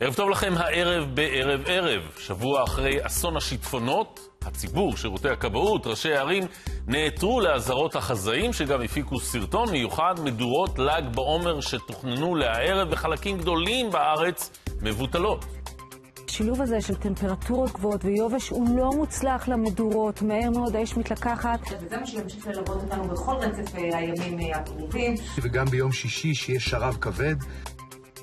ערב טוב לכם הערב בערב ערב. שבוע אחרי אסון השיטפונות, הציבור, שירותי הכבאות, ראשי הערים, נעתרו לאזהרות החזאים שגם הפיקו סרטון מיוחד, מדורות ל"ג בעומר שתוכננו להערב בחלקים גדולים בארץ מבוטלות. השילוב הזה של טמפרטורות גבוהות ויובש הוא לא מוצלח למדורות, מהר מאוד האש מתלקחת. וזה מה שימשיך ללוות אותנו בכל רצף הימים הקרובים. וגם ביום שישי שיהיה שרב כבד.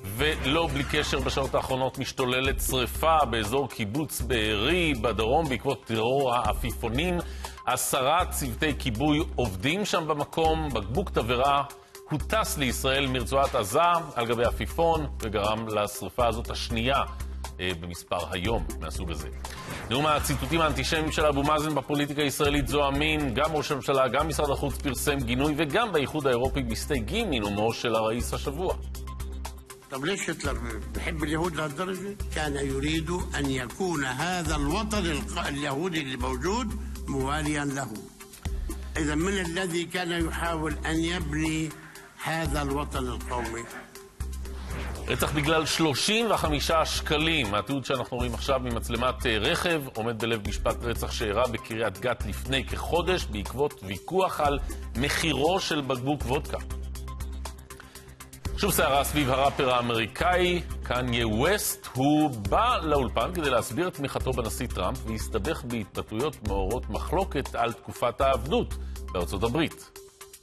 ולא בלי קשר בשעות האחרונות משתוללת שריפה באזור קיבוץ בארי בדרום בעקבות טרור העפיפונים. עשרה צוותי כיבוי עובדים שם במקום, בקבוק תבערה הוטס לישראל מרצועת עזה על גבי עפיפון וגרם לשריפה הזאת השנייה אה, במספר היום מהסוג הזה. נאום הציטוטים האנטישמיים של אבו מאזן בפוליטיקה הישראלית זועמים, גם ראש הממשלה, גם משרד החוץ פרסם גינוי וגם באיחוד האירופי מסתייגים מנאומו של הראיס השבוע. طب ليش هتلر بحب اليهود لهالدرجة؟ كان يريد أن يكون هذا الوطن الق- اليهودي اللي موجود مواليا له إذا من الذي كان يحاول أن يبني هذا الوطن القومي؟ רצח בגלל 35 שקלים. התיעוד שאנחנו רואים עכשיו ממצלמת אה, רכב עומד בלב משפט רצח שאירע בקריית גת לפני כחודש בעקבות ויכוח על מחירו של בקבוק וודקה. שוב סערה סביב הראפר האמריקאי, קניה ווסט. הוא בא לאולפן כדי להסביר את תמיכתו בנשיא טראמפ והסתבך בהתבטאויות מעוררות מחלוקת על תקופת העבדות בארצות הברית.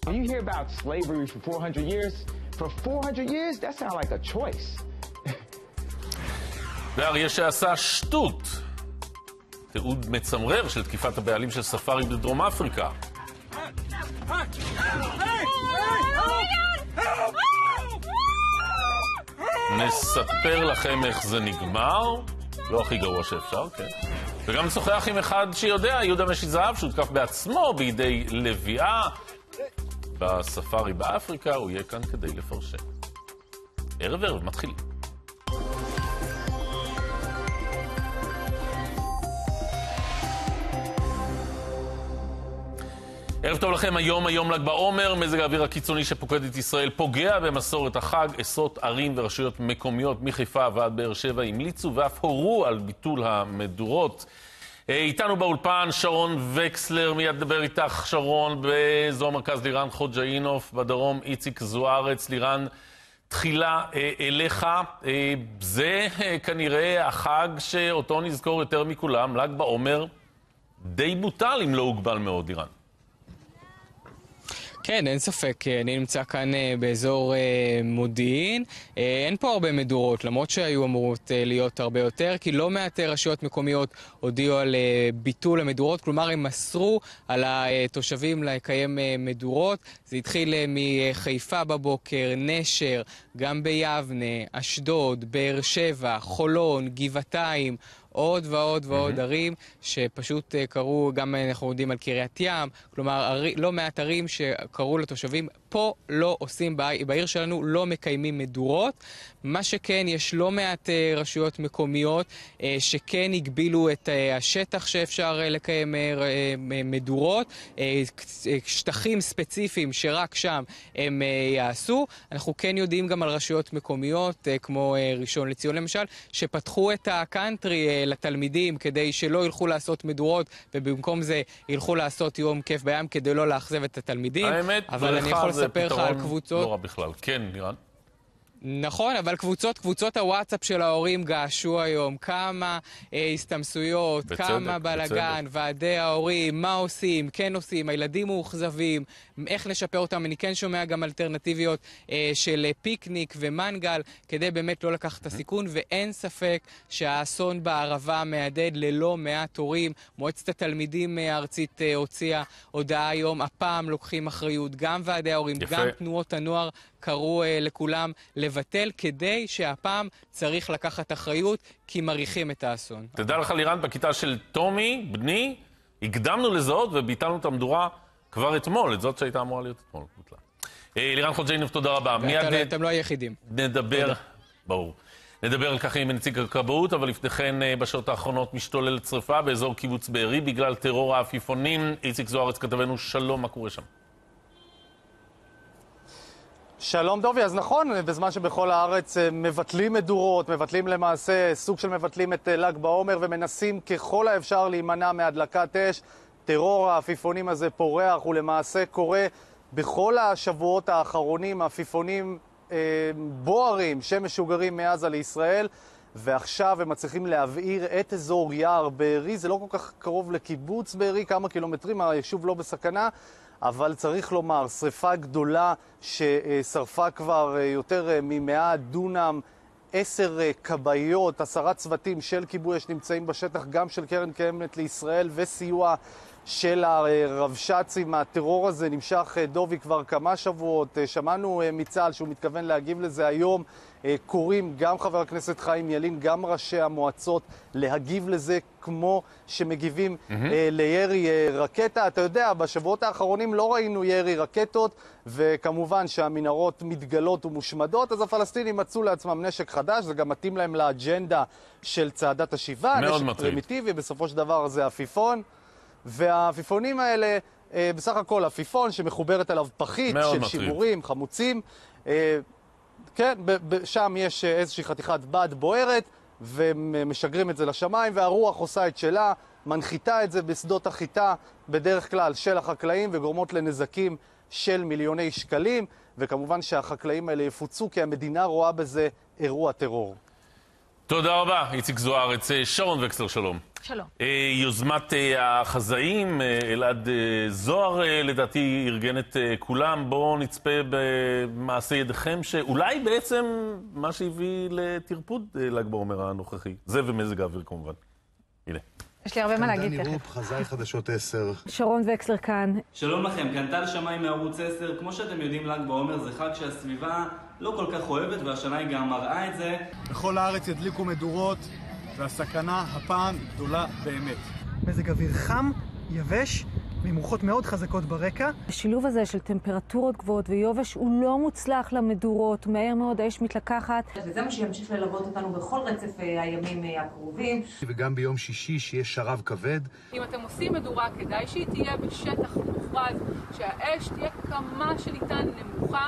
When you hear about slavery for 400 years, for 400 years, that sounds like a choice. ואריה שעשה שטות. תיעוד מצמרר של תקיפת הבעלים של ספארי בדרום אפריקה. נספר לכם איך זה נגמר, לא הכי גרוע שאפשר, כן. וגם נשוחח עם אחד שיודע, יהודה משי זהב, שהותקף בעצמו בידי לביאה בספארי באפריקה, הוא יהיה כאן כדי לפרשם. ערב ערב, מתחילים. ערב טוב לכם, היום, היום ל"ג בעומר, מזג האוויר הקיצוני שפוקד את ישראל פוגע במסורת החג. עשרות ערים ורשויות מקומיות מחיפה ועד באר שבע המליצו ואף הורו על ביטול המדורות. אה, איתנו באולפן שרון וקסלר, מיד נדבר איתך שרון, באזור המרכז לירן חוג'אינוף, בדרום איציק זוארץ. לירן, תחילה אה, אליך, אה, זה אה, כנראה החג שאותו נזכור יותר מכולם, ל"ג בעומר, די בוטל אם לא הוגבל מאוד, לירן. כן, אין ספק. אני נמצא כאן אה, באזור אה, מודיעין. אה, אין פה הרבה מדורות, למרות שהיו אמורות אה, להיות הרבה יותר, כי לא מעט אה, רשויות מקומיות הודיעו על אה, ביטול המדורות, כלומר הם אסרו על התושבים לקיים אה, מדורות. זה התחיל אה, מחיפה בבוקר, נשר, גם ביבנה, אשדוד, באר שבע, חולון, גבעתיים. עוד ועוד ועוד ערים שפשוט אה, קראו, גם אה, אנחנו יודעים על קריית ים, כלומר ערי, לא מעט ערים שקראו לתושבים, פה לא עושים, בעיר, שלנו לא מקיימים מדורות. מה שכן, יש לא מעט אה, רשויות מקומיות שכן הגבילו את השטח שאפשר לקיים מדורות, שטחים ספציפיים שרק שם הם יעשו. אנחנו כן יודעים גם על רשויות מקומיות, כמו ראשון לציון למשל, שפתחו את הקאנטרי לתלמידים כדי שלא ילכו לעשות מדורות, ובמקום זה ילכו לעשות יום כיף בים כדי לא לאכזב את התלמידים. האמת, אבל אני יכול זה לספר לך על קבוצות... לא רע בכלל. כן, לירן. נכון, אבל קבוצות, קבוצות הוואטסאפ של ההורים געשו היום. כמה אה, הסתמסויות, בצדק, כמה בלאגן, ועדי ההורים, מה עושים, כן עושים, הילדים מאוכזבים, איך לשפר אותם. אני כן שומע גם אלטרנטיביות אה, של פיקניק ומנגל, כדי באמת לא לקחת את הסיכון, ואין ספק שהאסון בערבה מהדהד ללא מעט הורים. מועצת התלמידים אה, הארצית אה, הוציאה הודעה היום, הפעם לוקחים אחריות, גם ועדי ההורים, יפה. גם תנועות הנוער קראו אה, לכולם לבטל, כדי שהפעם צריך לקחת אחריות, כי מריחים את האסון. תדע לך, לירן, בכיתה של טומי, בני, הקדמנו לזהות וביטלנו את המדורה כבר אתמול, את זאת שהייתה אמורה להיות אתמול. אה, לירן חוג'יינוב, תודה רבה. מיד אה, אתם לא היחידים. נדבר. ברור. נדבר על כך עם נציג הכבאות, אבל לפני כן אה, בשעות האחרונות משתוללת שרפה באזור קיבוץ בארי בגלל טרור העפיפונים. איציק זוארץ כתבנו, שלום, מה קורה שם? שלום דובי, אז נכון, בזמן שבכל הארץ אה, מבטלים מדורות, מבטלים למעשה, סוג של מבטלים את אה, ל"ג בעומר ומנסים ככל האפשר להימנע מהדלקת אש, טרור העפיפונים הזה פורח, הוא למעשה קורה בכל השבועות האחרונים, עפיפונים אה, בוערים שמשוגרים מעזה לישראל. ועכשיו הם מצליחים להבעיר את אזור יער בארי, זה לא כל כך קרוב לקיבוץ בארי, כמה קילומטרים, היישוב לא בסכנה, אבל צריך לומר, שריפה גדולה ששרפה כבר אה, יותר אה, ממאה דונם, עשר אה, כבאיות, עשרה צוותים של כיבוי אש נמצאים בשטח, גם של קרן קיימת לישראל וסיוע של הרבש"צים. הטרור הזה נמשך, דובי, כבר כמה שבועות. שמענו מצה"ל שהוא מתכוון להגיב לזה היום. קוראים גם חבר הכנסת חיים ילין, גם ראשי המועצות, להגיב לזה כמו שמגיבים mm-hmm. לירי רקטה. אתה יודע, בשבועות האחרונים לא ראינו ירי רקטות, וכמובן שהמנהרות מתגלות ומושמדות, אז הפלסטינים מצאו לעצמם נשק חדש, זה גם מתאים להם לאג'נדה של צעדת השיבה. מאוד נשק פרימיטיבי, בסופו של דבר זה עפיפון. והעפיפונים האלה, אה, בסך הכל עפיפון שמחוברת אליו פחית של מטריד. שימורים, חמוצים. אה, כן, שם יש אה, איזושהי חתיכת בד בוערת, ומשגרים את זה לשמיים, והרוח עושה את שלה, מנחיתה את זה בשדות החיטה, בדרך כלל של החקלאים, וגורמות לנזקים של מיליוני שקלים, וכמובן שהחקלאים האלה יפוצו, כי המדינה רואה בזה אירוע טרור. תודה רבה, איציק זוארץ. שרון וקסלר, שלום. שלום. אה, יוזמת אה, החזאים, אה, אלעד זוהר לדעתי ארגן את כולם. בואו נצפה במעשה ידיכם, שאולי בעצם מה שהביא לטרפוד ל"ג בעומר הנוכחי. זה ומזג האוויר כמובן. הנה. יש לי הרבה מה להגיד תכף. דני רופ, חזאי חדשות 10. שרון וקסלר כאן. שלום לכם, כאן טל שמאי מערוץ 10. כמו שאתם יודעים, ל"ג בעומר זה חג שהסביבה לא כל כך אוהבת, והשנה היא גם מראה את זה. בכל הארץ ידליקו מדורות, והסכנה הפעם גדולה באמת. מזג אוויר חם, יבש, ועם רוחות מאוד חזקות ברקע. השילוב הזה של טמפרטורות גבוהות ויובש הוא לא מוצלח למדורות, מהר מאוד האש מתלקחת. וזה מה שימשיך ללוות אותנו בכל רצף אה, הימים אה, הקרובים. וגם ביום שישי שיש שרב כבד. אם אתם עושים מדורה, כדאי שהיא תהיה בשטח מוכרז, שהאש תהיה כמה שניתן נמוכה.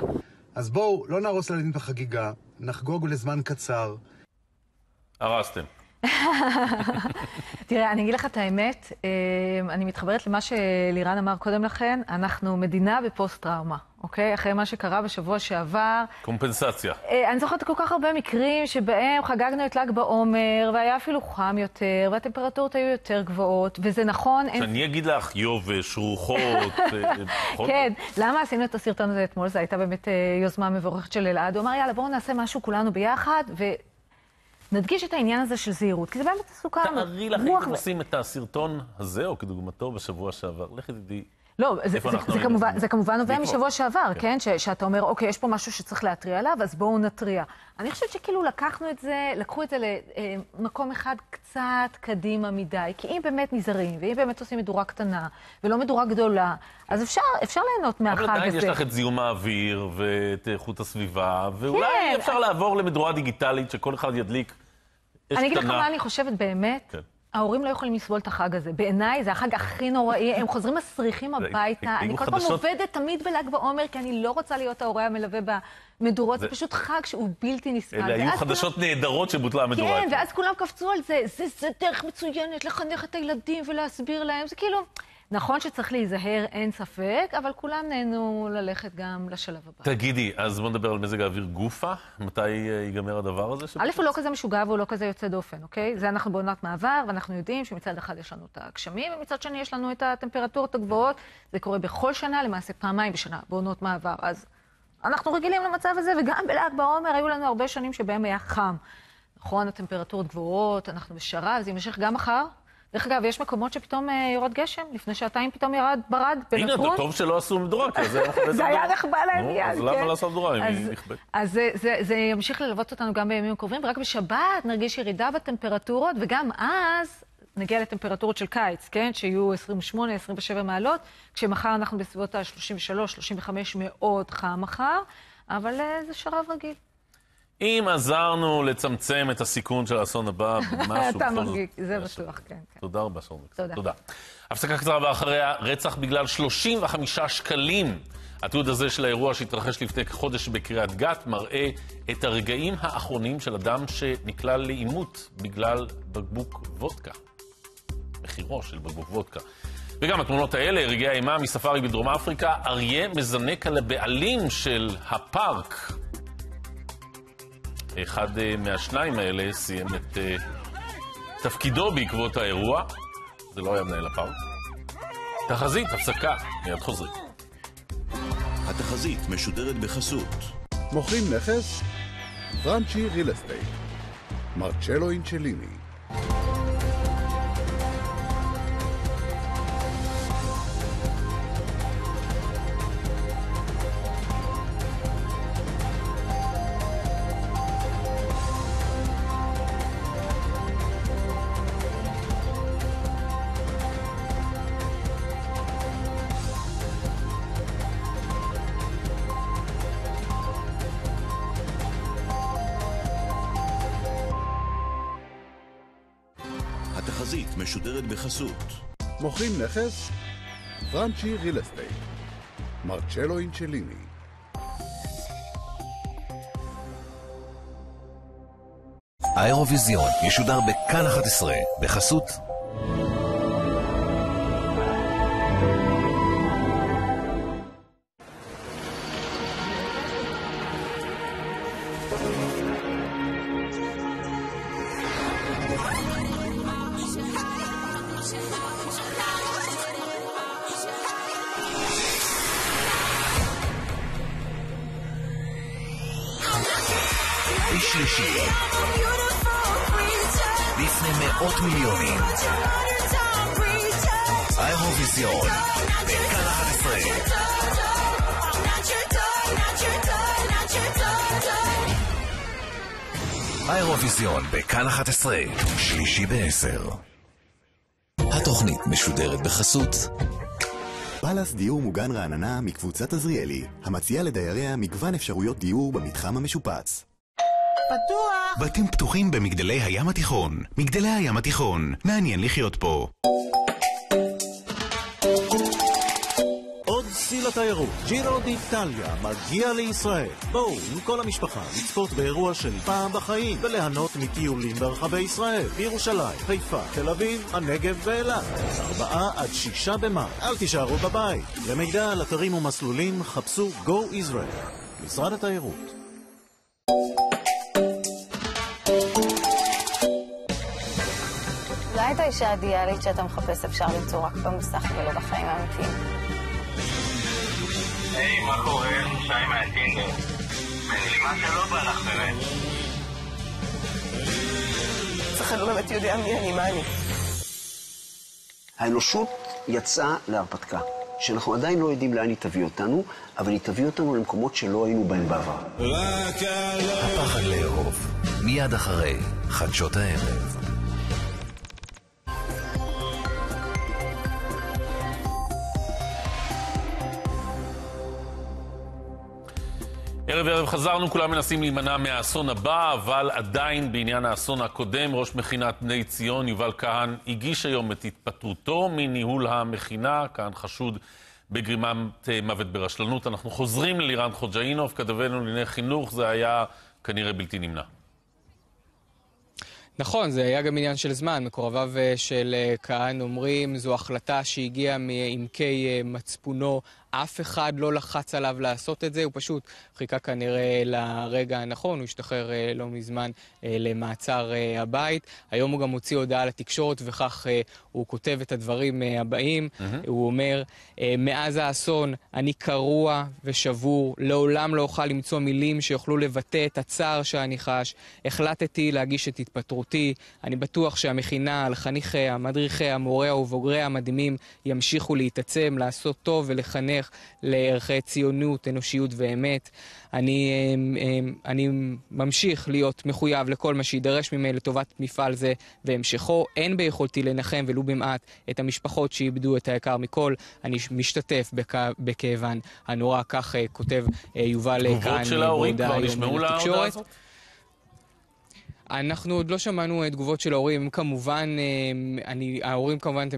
אז בואו, לא נהרוס לילדים את החגיגה, נחגוג לזמן קצר. הרסתם. תראה, אני אגיד לך את האמת, אה, אני מתחברת למה שלירן אמר קודם לכן, אנחנו מדינה בפוסט-טראומה, אוקיי? אחרי מה שקרה בשבוע שעבר. קומפנסציה. אה, אני זוכרת כל כך הרבה מקרים שבהם חגגנו את ל"ג בעומר, והיה אפילו חם יותר, והטמפרטורות היו יותר גבוהות, וזה נכון... שאני אגיד לך, יובש, רוחות, אה, כן, למה עשינו את הסרטון הזה אתמול? זו הייתה באמת יוזמה מבורכת של אלעד. הוא אמר, יאללה, בואו נעשה משהו כולנו ביחד, ו... נדגיש את העניין הזה של זהירות, כי זה באמת מסוכן. תארי לך, הייתם עושים את הסרטון הזה, או כדוגמתו בשבוע שעבר. לכי תדעי. לא, זה, זה, זה, כמובן, זה כמובן נובע משבוע שעבר, כן? כן? ש, שאתה אומר, אוקיי, יש פה משהו שצריך להתריע עליו, אז בואו נתריע. אני חושבת שכאילו לקחנו את זה, לקחו את זה למקום אחד קצת קדימה מדי. כי אם באמת נזהרים, ואם באמת עושים מדורה קטנה, ולא מדורה גדולה, אז אפשר, אפשר ליהנות מהחג הזה. אבל עדיין יש לך את זיהום האוויר, ואת איכות הסביבה, ואולי כן, אפשר לעבור למדורה דיגיטלית, שכל אחד ידליק אני אגיד לך מה אני חושבת באמת. כן. ההורים לא יכולים לסבול את החג הזה. בעיניי זה החג הכי נוראי, הם חוזרים מסריחים הביתה. אני כל פעם עובדת תמיד בל"ג בעומר, כי אני לא רוצה להיות ההורה המלווה במדורות. זה פשוט חג שהוא בלתי נסבל. אלה היו חדשות נהדרות שבוטלה המדורה. כן, ואז כולם קפצו על זה. זה דרך מצוינת לחנך את הילדים ולהסביר להם. זה כאילו... נכון שצריך להיזהר, אין ספק, אבל כולם נהנו ללכת גם לשלב הבא. תגידי, אז בוא נדבר על מזג האוויר גופה. מתי אה, ייגמר הדבר הזה? א', הוא לא כזה משוגע והוא לא כזה יוצא דופן, אוקיי? זה אנחנו בעונת מעבר, ואנחנו יודעים שמצד אחד יש לנו את הגשמים, ומצד שני יש לנו את הטמפרטורות הגבוהות. זה קורה בכל שנה, למעשה פעמיים בשנה, בעונות מעבר. אז אנחנו רגילים למצב הזה, וגם בל"ג בעומר היו לנו הרבה שנים שבהם היה חם. נכון, הטמפרטורות גבוהות, אנחנו בשרב, זה יימשך גם מחר. דרך אגב, יש מקומות שפתאום אה, יורד גשם, לפני שעתיים פתאום ירד ברד בנתון. הנה, טוב שלא עשו מדורה, כי זה זה היה נחבא להם מיד, כן. אז למה לעשות מדורה אם היא נכבדת? אז זה ימשיך ללוות אותנו גם בימים הקרובים, ורק בשבת נרגיש ירידה בטמפרטורות, וגם אז נגיע לטמפרטורות של קיץ, כן? שיהיו 28-27 מעלות, כשמחר אנחנו בסביבות ה-33-35 מאוד חם מחר, אבל אה, זה שרב רגיל. אם עזרנו לצמצם את הסיכון של האסון הבא, משהו אתה בכל זאת. מרגיש, זה בטוח, כן. כן. תודה רבה. תודה. תודה. הפסקה קצרה ואחריה רצח בגלל 35 שקלים. התיעוד הזה של האירוע שהתרחש לפני כחודש בקריית גת מראה את הרגעים האחרונים של אדם שנקלע לעימות בגלל בקבוק וודקה. מחירו של בקבוק וודקה. וגם התמונות האלה, רגעי האימה מספארי בדרום אפריקה, אריה מזנק על הבעלים של הפארק. אחד אה, מהשניים האלה סיים את אה, תפקידו בעקבות האירוע. זה לא היה מנהל הפארק. תחזית, הפסקה, מיד חוזרים. התחזית משודרת בחסות. מוכרים נכס? פרנצ'י ריל אסטייט. מרצ'לו אינצ'ליני. מוכרים נכס? פרנצ'י ריל אסטייט. מרצ'לו אינצ'ליני. האירוויזיון ישודר בכאן 11 בחסות 10. התוכנית משודרת בחסות פלאס דיור מוגן רעננה מקבוצת עזריאלי, המציעה לדייריה מגוון אפשרויות דיור במתחם המשופץ. פתוח! בתים פתוחים במגדלי הים התיכון. מגדלי הים התיכון, מעניין לחיות פה. לתיירות, ג'ירו דיטליה מגיע לישראל. בואו עם כל המשפחה לצפות באירוע של פעם בחיים וליהנות מטיולים ברחבי ישראל, בירושלים, חיפה, תל אביב, הנגב ואילת. ארבעה עד שישה במאי. אל תישארו בבית. למידע על אתרים ומסלולים חפשו Go Israel. משרד התיירות. אולי את האישה האידיאלית שאתה מחפש אפשר למצוא רק במסך ולא בחיים האמיתיים. היי, מה קורה? שי מהטינדר. מה שלא בא לך באמת. אף אחד לא באמת יודע מי אני, מה אני. האנושות יצאה להרפתקה, שאנחנו עדיין לא יודעים לאן היא תביא אותנו, אבל היא תביא אותנו למקומות שלא היינו בהם בעבר. הפחד לאהוב. מיד אחרי חדשות הערב. ערב ערב חזרנו, כולם מנסים להימנע מהאסון הבא, אבל עדיין בעניין האסון הקודם, ראש מכינת בני ציון, יובל כהן, הגיש היום את התפטרותו מניהול המכינה. כהן חשוד בגרימת מוות ברשלנות. אנחנו חוזרים ללירן חוג'אינוב, כתבנו לענייני חינוך, זה היה כנראה בלתי נמנע. נכון, זה היה גם עניין של זמן. מקורביו אה, של אה, כהן אומרים, זו החלטה שהגיעה מעמקי אה, מצפונו. אף אחד לא לחץ עליו לעשות את זה, הוא פשוט חיכה כנראה לרגע הנכון, הוא השתחרר לא מזמן למעצר הבית. היום הוא גם הוציא הודעה לתקשורת, וכך הוא כותב את הדברים הבאים. Mm-hmm. הוא אומר, מאז האסון אני קרוע ושבור, לעולם לא אוכל למצוא מילים שיוכלו לבטא את הצער שאני חש. החלטתי להגיש את התפטרותי. אני בטוח שהמכינה, על חניכיה, מדריכיה, מוריה ובוגריה המדהימים ימשיכו להתעצם, לעשות טוב ולחנך. לערכי ציונות, אנושיות ואמת. אני, אני ממשיך להיות מחויב לכל מה שידרש ממני לטובת מפעל זה והמשכו. אין ביכולתי לנחם ולו במעט את המשפחות שאיבדו את היקר מכל. אני משתתף בכ... בכאבן הנורא, כך כותב יובל כהן תגובות של ההורים כבר נשמעו להודעה הזאת? אנחנו עוד לא שמענו תגובות של ההורים, כמובן, אני, ההורים כמובן,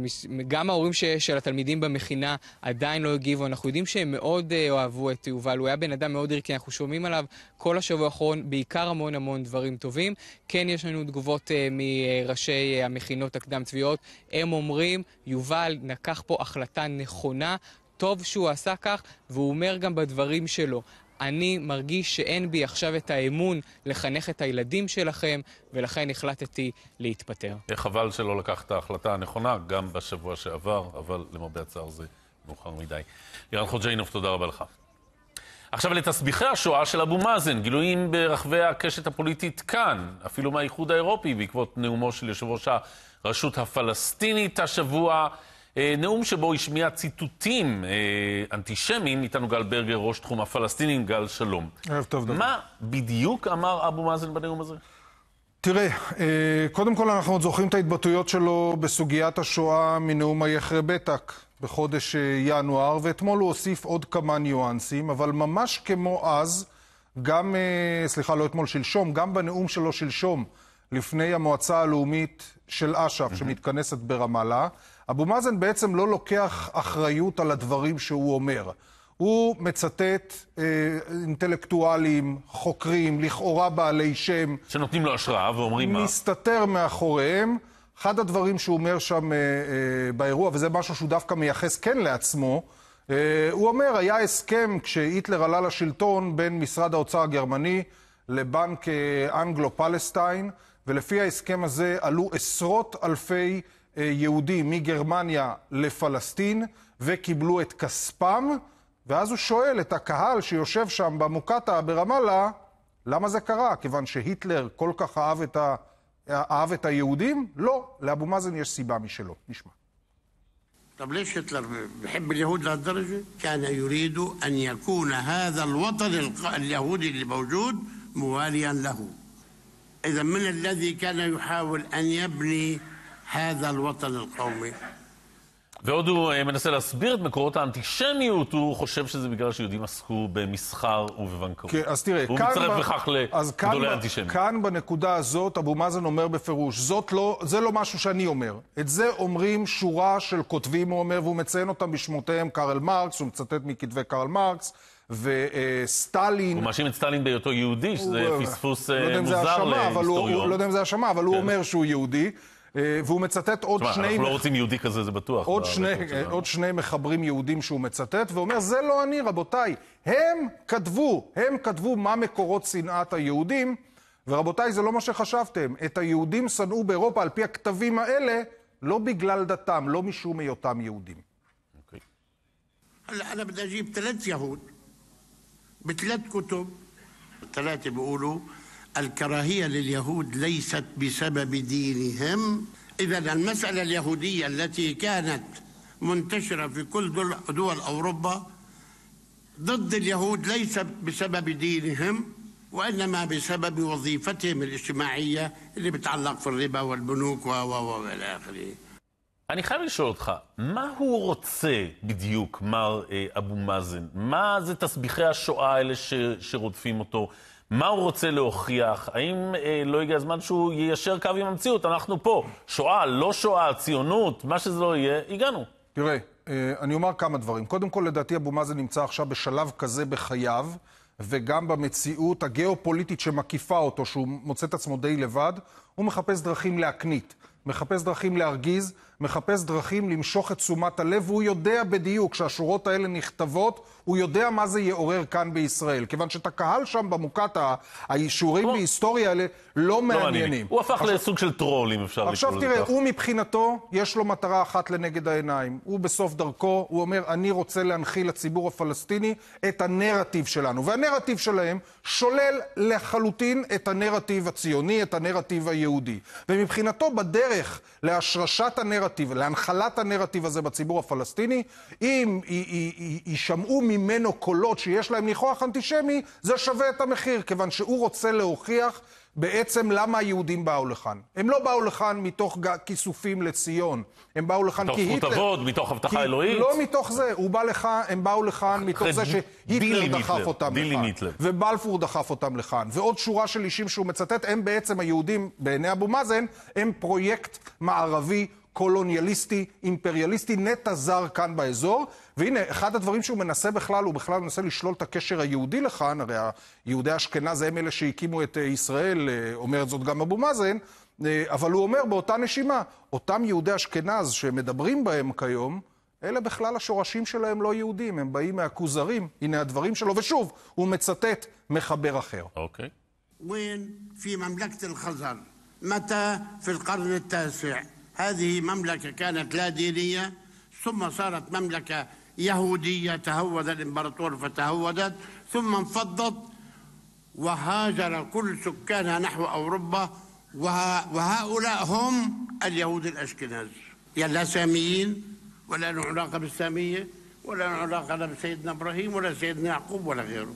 גם ההורים ש, של התלמידים במכינה עדיין לא הגיבו, אנחנו יודעים שהם מאוד אוהבו את יובל, הוא היה בן אדם מאוד ערכי, אנחנו שומעים עליו כל השבוע האחרון, בעיקר המון המון דברים טובים. כן, יש לנו תגובות מראשי המכינות הקדם צבאיות, הם אומרים, יובל לקח פה החלטה נכונה, טוב שהוא עשה כך, והוא אומר גם בדברים שלו, אני מרגיש שאין בי עכשיו את האמון לחנך את הילדים שלכם, ולכן החלטתי להתפטר. חבל שלא לקח את ההחלטה הנכונה, גם בשבוע שעבר, אבל למרבה הצער זה מאוחר מדי. אירן חוג'יינוף, תודה רבה לך. עכשיו לתסביכי השואה של אבו מאזן, גילויים ברחבי הקשת הפוליטית כאן, אפילו מהאיחוד האירופי, בעקבות נאומו של יושב ראש הרשות הפלסטינית השבוע. נאום שבו השמיע ציטוטים אנטישמיים, איתנו גל ברגר, ראש תחום הפלסטינים, גל שלום. ערב טוב, דוד. מה בדיוק אמר אבו מאזן בנאום הזה? תראה, קודם כל אנחנו עוד זוכרים את ההתבטאויות שלו בסוגיית השואה מנאום היחרה בטק בחודש ינואר, ואתמול הוא הוסיף עוד כמה ניואנסים, אבל ממש כמו אז, גם, סליחה, לא אתמול, שלשום, גם בנאום שלו שלשום, לפני המועצה הלאומית של אש"ף, mm-hmm. שמתכנסת ברמאללה, אבו מאזן בעצם לא לוקח אחריות על הדברים שהוא אומר. הוא מצטט אה, אינטלקטואלים, חוקרים, לכאורה בעלי שם. שנותנים לו השראה ואומרים מה? מסתתר מאחוריהם. אחד הדברים שהוא אומר שם אה, אה, באירוע, וזה משהו שהוא דווקא מייחס כן לעצמו, אה, הוא אומר, היה הסכם כשהיטלר עלה לשלטון בין משרד האוצר הגרמני לבנק אה, אנגלו-פלסטיין, ולפי ההסכם הזה עלו עשרות אלפי יהודים מגרמניה לפלסטין וקיבלו את כספם, ואז הוא שואל את הקהל שיושב שם במוקטעה ברמאללה, למה זה קרה? כיוון שהיטלר כל כך אהב את, ה... אהב את היהודים? לא, לאבו מאזן יש סיבה משלו. נשמע. طب ليش هتلر بحب اليهود لهالدرجة؟ كان يريد أن يكون هذا الوطن اليهودي اللي موجود مواليا له. إذا من الذي كان يحاول أن يبني هذا الوطن القومي ועוד הוא מנסה להסביר את מקורות האנטישמיות, הוא חושב שזה בגלל שיהודים עסקו במסחר ובבנקאות. כן, אז תראה, הוא מצטרף ב... בכך לגדולי האנטישמים. כאן בנקודה הזאת, אבו מאזן אומר בפירוש, זאת לא, זה לא משהו שאני אומר. את זה אומרים שורה של כותבים, הוא אומר, והוא מציין אותם בשמותיהם, קרל מרקס, הוא מצטט מכתבי קרל מרקס. וסטלין... הוא מאשים את סטלין בהיותו יהודי, שזה פספוס מוזר להיסטוריון. לא יודע אם זה האשמה, אבל הוא אומר שהוא יהודי. והוא מצטט עוד שני... תשמע, אנחנו לא רוצים יהודי כזה, זה בטוח. עוד שני, עוד שני מחברים יהודים שהוא מצטט, ואומר, זה לא אני, רבותיי. הם כתבו, הם כתבו מה מקורות שנאת היהודים, ורבותיי, זה לא מה שחשבתם. את היהודים שנאו באירופה על פי הכתבים האלה, לא בגלל דתם, לא משום היותם יהודים. هلا انا بدي اجيب ثلاث يهود بثلاث كتب الثلاثه بيقولوا الكراهية لليهود ليست بسبب دينهم إذا المسألة اليهودية التي كانت منتشرة في كل دول, دول أوروبا ضد اليهود ليس بسبب دينهم وإنما بسبب وظيفتهم الاجتماعية اللي بتعلق في الربا والبنوك و و وإلى آخره אני חייב לשאול אותך, מה הוא רוצה בדיוק, מר אה, אבו מאזן? מה זה תסביכי השואה האלה ש, שרודפים אותו? מה הוא רוצה להוכיח? האם אה, לא הגיע הזמן שהוא יישר קו עם המציאות? אנחנו פה. שואה, לא שואה, ציונות, מה שזה לא יהיה, הגענו. תראה, אה, אני אומר כמה דברים. קודם כל, לדעתי אבו מאזן נמצא עכשיו בשלב כזה בחייו, וגם במציאות הגיאופוליטית שמקיפה אותו, שהוא מוצא את עצמו די לבד, הוא מחפש דרכים להקנית. מחפש דרכים להרגיז, מחפש דרכים למשוך את תשומת הלב, והוא יודע בדיוק, כשהשורות האלה נכתבות, הוא יודע מה זה יעורר כאן בישראל. כיוון שאת הקהל שם במוקטעה, האישורים בהיסטוריה האלה לא מעניינים. הוא הפך לסוג של טרול, אם אפשר לקרוא לזה עכשיו תראה, הוא מבחינתו, יש לו מטרה אחת לנגד העיניים. הוא בסוף דרכו, הוא אומר, אני רוצה להנחיל לציבור הפלסטיני את הנרטיב שלנו. והנרטיב שלהם שולל לחלוטין את הנרטיב הציוני, את הנרטיב היהודי. ומבחינתו, בדרך להשרשת הנרטיב, להנחלת הנרטיב הזה בציבור הפלסטיני, אם יישמעו ממנו קולות שיש להם ניחוח אנטישמי, זה שווה את המחיר, כיוון שהוא רוצה להוכיח בעצם למה היהודים באו לכאן. הם לא באו לכאן מתוך כיסופים לציון, הם באו לכאן מתוך כי זכות היטלר... אבות, מתוך הבטחה אלוהית? לא מתוך זה, הוא בא לכאן, הם באו לכאן מתוך זה שהיטלר דחף אותם לכאן. ובלפור דחף אותם לכאן, ועוד שורה של אישים שהוא מצטט, הם בעצם היהודים, בעיני אבו מאזן, הם פרויקט מערבי. קולוניאליסטי, אימפריאליסטי, נטע זר כאן באזור. והנה, אחד הדברים שהוא מנסה בכלל, הוא בכלל מנסה לשלול את הקשר היהודי לכאן, הרי יהודי אשכנז הם אלה שהקימו את אה, ישראל, אה, אומר זאת גם אבו מאזן, אה, אבל הוא אומר באותה נשימה, אותם יהודי אשכנז שמדברים בהם כיום, אלה בכלל השורשים שלהם לא יהודים, הם באים מהכוזרים, הנה הדברים שלו, ושוב, הוא מצטט מחבר אחר. אוקיי. وين في مملكة الخزر متى في القرن التاسع هذه مملكة كانت لا دينية ثم صارت مملكة يهودية تهود الإمبراطور فتهودت ثم انفضت وهاجر كل سكانها نحو أوروبا وه- وهؤلاء هم اليهود الأشكناز. يعني لا ساميين ولا علاقة بالسامية ولا علاقة لا بسيدنا إبراهيم ولا سيدنا يعقوب ولا غيره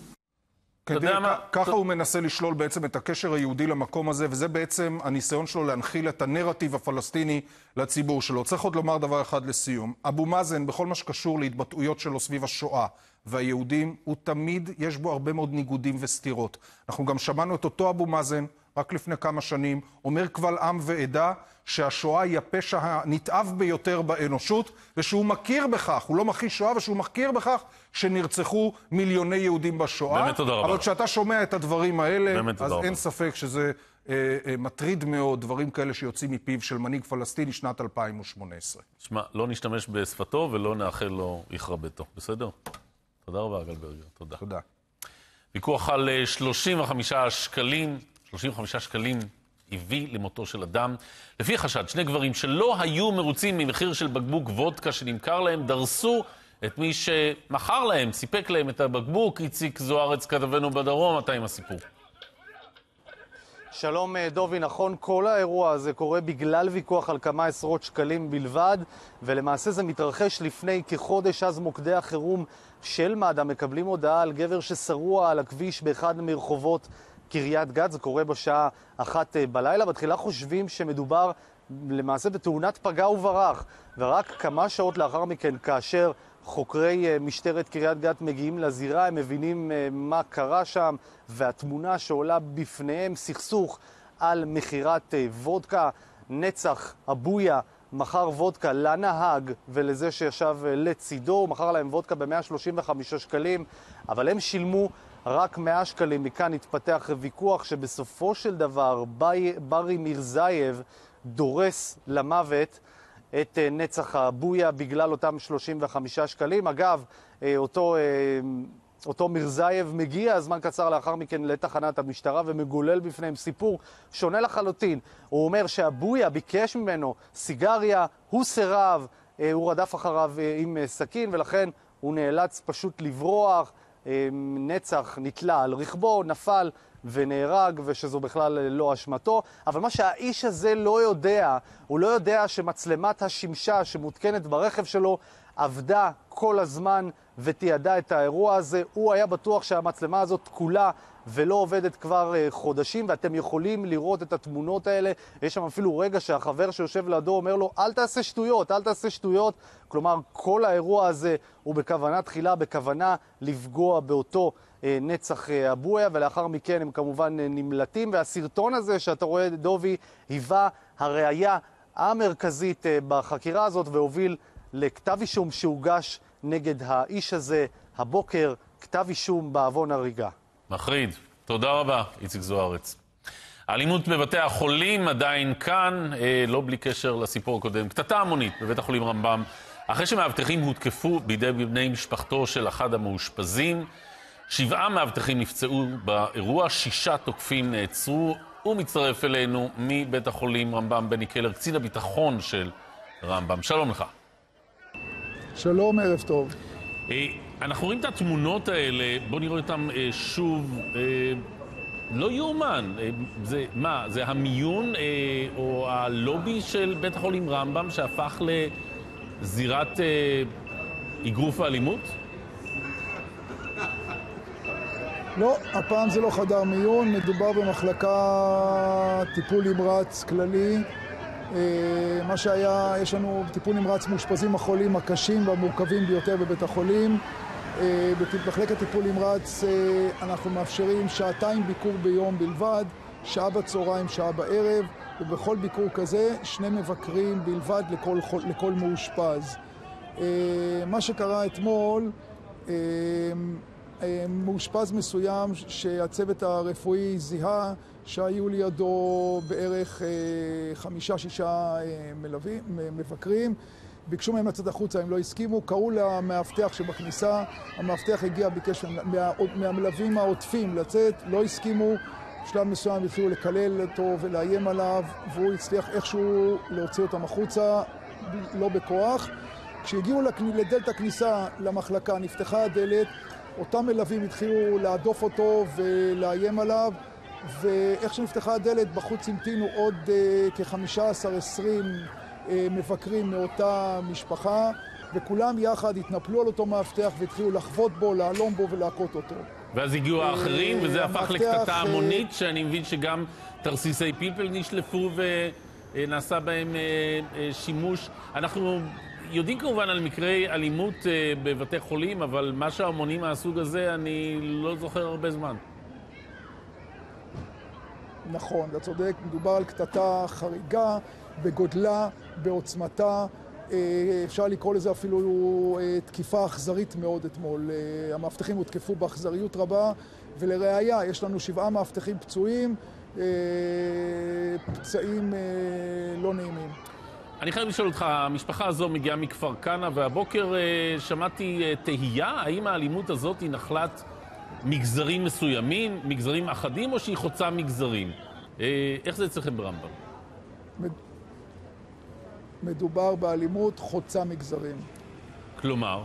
כדי, כ- ככה הוא מנסה לשלול בעצם את הקשר היהודי למקום הזה, וזה בעצם הניסיון שלו להנחיל את הנרטיב הפלסטיני לציבור שלו. צריך עוד לומר דבר אחד לסיום. אבו מאזן, בכל מה שקשור להתבטאויות שלו סביב השואה והיהודים, הוא תמיד, יש בו הרבה מאוד ניגודים וסתירות. אנחנו גם שמענו את אותו אבו מאזן, רק לפני כמה שנים, אומר קבל עם ועדה שהשואה היא הפשע הנתעב ביותר באנושות, ושהוא מכיר בכך, הוא לא מכחיש שואה, ושהוא מכיר בכך שנרצחו מיליוני יהודים בשואה. באמת תודה רבה. אבל כשאתה שומע את הדברים האלה, אז אין רבה. ספק שזה אה, אה, מטריד מאוד, דברים כאלה שיוצאים מפיו של מנהיג פלסטיני שנת 2018. שמע, לא נשתמש בשפתו ולא נאחל לו יכרע ביתו, בסדר? תודה רבה, גל ברגר, תודה. תודה. ויכוח על אה, 35 שקלים, 35 שקלים הביא למותו של אדם. לפי החשד, שני גברים שלא היו מרוצים ממחיר של בקבוק וודקה שנמכר להם, דרסו את מי שמכר להם, סיפק להם את הבקבוק. איציק זוארץ, כתבנו בדרום, אתה עם הסיפור. שלום אה, דובי, נכון, כל האירוע הזה קורה בגלל ויכוח על כמה עשרות שקלים בלבד, ולמעשה זה מתרחש לפני כחודש, אז מוקדי החירום של מד"א מקבלים הודעה על גבר ששרוע על הכביש באחד מרחובות קריית גת, זה קורה בשעה אחת אה, בלילה. בתחילה חושבים שמדובר למעשה בתאונת פגע וברח, ורק כמה שעות לאחר מכן, כאשר חוקרי אה, משטרת קריית גת מגיעים לזירה, הם מבינים אה, מה קרה שם, והתמונה שעולה בפניהם, סכסוך על מכירת וודקה, נצח אבויה. מכר וודקה לנהג ולזה שישב לצידו, הוא מכר להם וודקה ב-135 שקלים, אבל הם שילמו רק 100 שקלים. מכאן התפתח ויכוח שבסופו של דבר בי, ברי מירזייב דורס למוות את אה, נצח הבויה בגלל אותם 35 שקלים. אגב, אה, אותו, אה, אותו מירזייב מגיע זמן קצר לאחר מכן לתחנת המשטרה ומגולל בפניהם סיפור שונה לחלוטין. הוא אומר שהבויה ביקש ממנו סיגריה, הוא סירב, הוא רדף אחריו עם סכין ולכן הוא נאלץ פשוט לברוח. אה, נצח נתלה על רכבו, נפל ונהרג, ושזו בכלל לא אשמתו. אבל מה שהאיש הזה לא יודע, הוא לא יודע שמצלמת השמשה שמותקנת ברכב שלו עבדה כל הזמן ותיעדה את האירוע הזה. הוא היה בטוח שהמצלמה הזאת תקולה ולא עובדת כבר אה, חודשים, ואתם יכולים לראות את התמונות האלה. יש שם אפילו רגע שהחבר שיושב לידו אומר לו, אל תעשה שטויות, אל תעשה שטויות. כלומר, כל האירוע הזה הוא בכוונה תחילה, בכוונה לפגוע באותו אה, נצח אה, אבויה, ולאחר מכן הם כמובן נמלטים. והסרטון הזה שאתה רואה, דובי, היווה הראייה המרכזית בחקירה הזאת והוביל לכתב אישום שהוגש נגד האיש הזה הבוקר, כתב אישום בעוון הריגה. מחריד. תודה רבה, איציק זוארץ. האלימות בבתי החולים עדיין כאן, אה, לא בלי קשר לסיפור הקודם. קטטה המונית בבית החולים רמב"ם, אחרי שמאבטחים הותקפו בידי בני משפחתו של אחד המאושפזים. שבעה מאבטחים נפצעו באירוע, שישה תוקפים נעצרו. הוא מצטרף אלינו מבית החולים רמב"ם בני קלר, קצין הביטחון של רמב"ם. שלום לך. שלום, ערב טוב. אה, אנחנו רואים את התמונות האלה, בואו נראה אותן אה, שוב. אה, לא יאומן. אה, זה, מה, זה המיון אה, או הלובי של בית החולים רמב"ם שהפך לזירת אה, אגרוף ואלימות? לא, הפעם זה לא חדר מיון, מדובר במחלקה טיפול נמרץ כללי. אה, מה שהיה, יש לנו טיפול נמרץ מאושפזים החולים הקשים והמורכבים ביותר בבית החולים. אה, במחלקת טיפול נמרץ אה, אנחנו מאפשרים שעתיים ביקור ביום בלבד, שעה בצהריים, שעה בערב, ובכל ביקור כזה שני מבקרים בלבד לכל, לכל מאושפז. מה שקרה אתמול, מאושפז מסוים שהצוות הרפואי זיהה שהיו לידו בערך חמישה-שישה מבקרים. ביקשו מהם לצאת החוצה, הם לא הסכימו, קראו למאבטח שבכניסה, המאבטח הגיע, ביקש מה, מהמלווים העוטפים לצאת, לא הסכימו, בשלב מסוים התחילו לקלל אותו ולאיים עליו, והוא הצליח איכשהו להוציא אותם החוצה, לא בכוח. כשהגיעו לדלת הכניסה למחלקה, נפתחה הדלת, אותם מלווים התחילו להדוף אותו ולאיים עליו, ואיך שנפתחה הדלת, בחוץ המתינו עוד uh, כ-15-20 uh, מבקרים מאותה משפחה, וכולם יחד התנפלו על אותו מאבטח והתחילו לחבוט בו, להלום בו ולהכות אותו. ואז הגיעו האחרים, וזה הפך לקטטה המונית, שאני מבין שגם תרסיסי פלפל נשלפו ונעשה בהם שימוש. אנחנו יודעים כמובן על מקרי אלימות בבתי חולים, אבל מה שהמונים מהסוג הזה, אני לא זוכר הרבה זמן. נכון, אתה צודק, מדובר על קטטה חריגה, בגודלה, בעוצמתה. אפשר לקרוא לזה אפילו תקיפה אכזרית מאוד אתמול. המאבטחים הותקפו באכזריות רבה, ולראיה, יש לנו שבעה מאבטחים פצועים, פצעים לא נעימים. אני חייב לשאול אותך, המשפחה הזו מגיעה מכפר כנא, והבוקר שמעתי תהייה, האם האלימות הזאת היא נחלת מגזרים מסוימים, מגזרים אחדים, או שהיא חוצה מגזרים? איך זה אצלכם ברמב"ם? מדובר באלימות חוצה מגזרים. כלומר?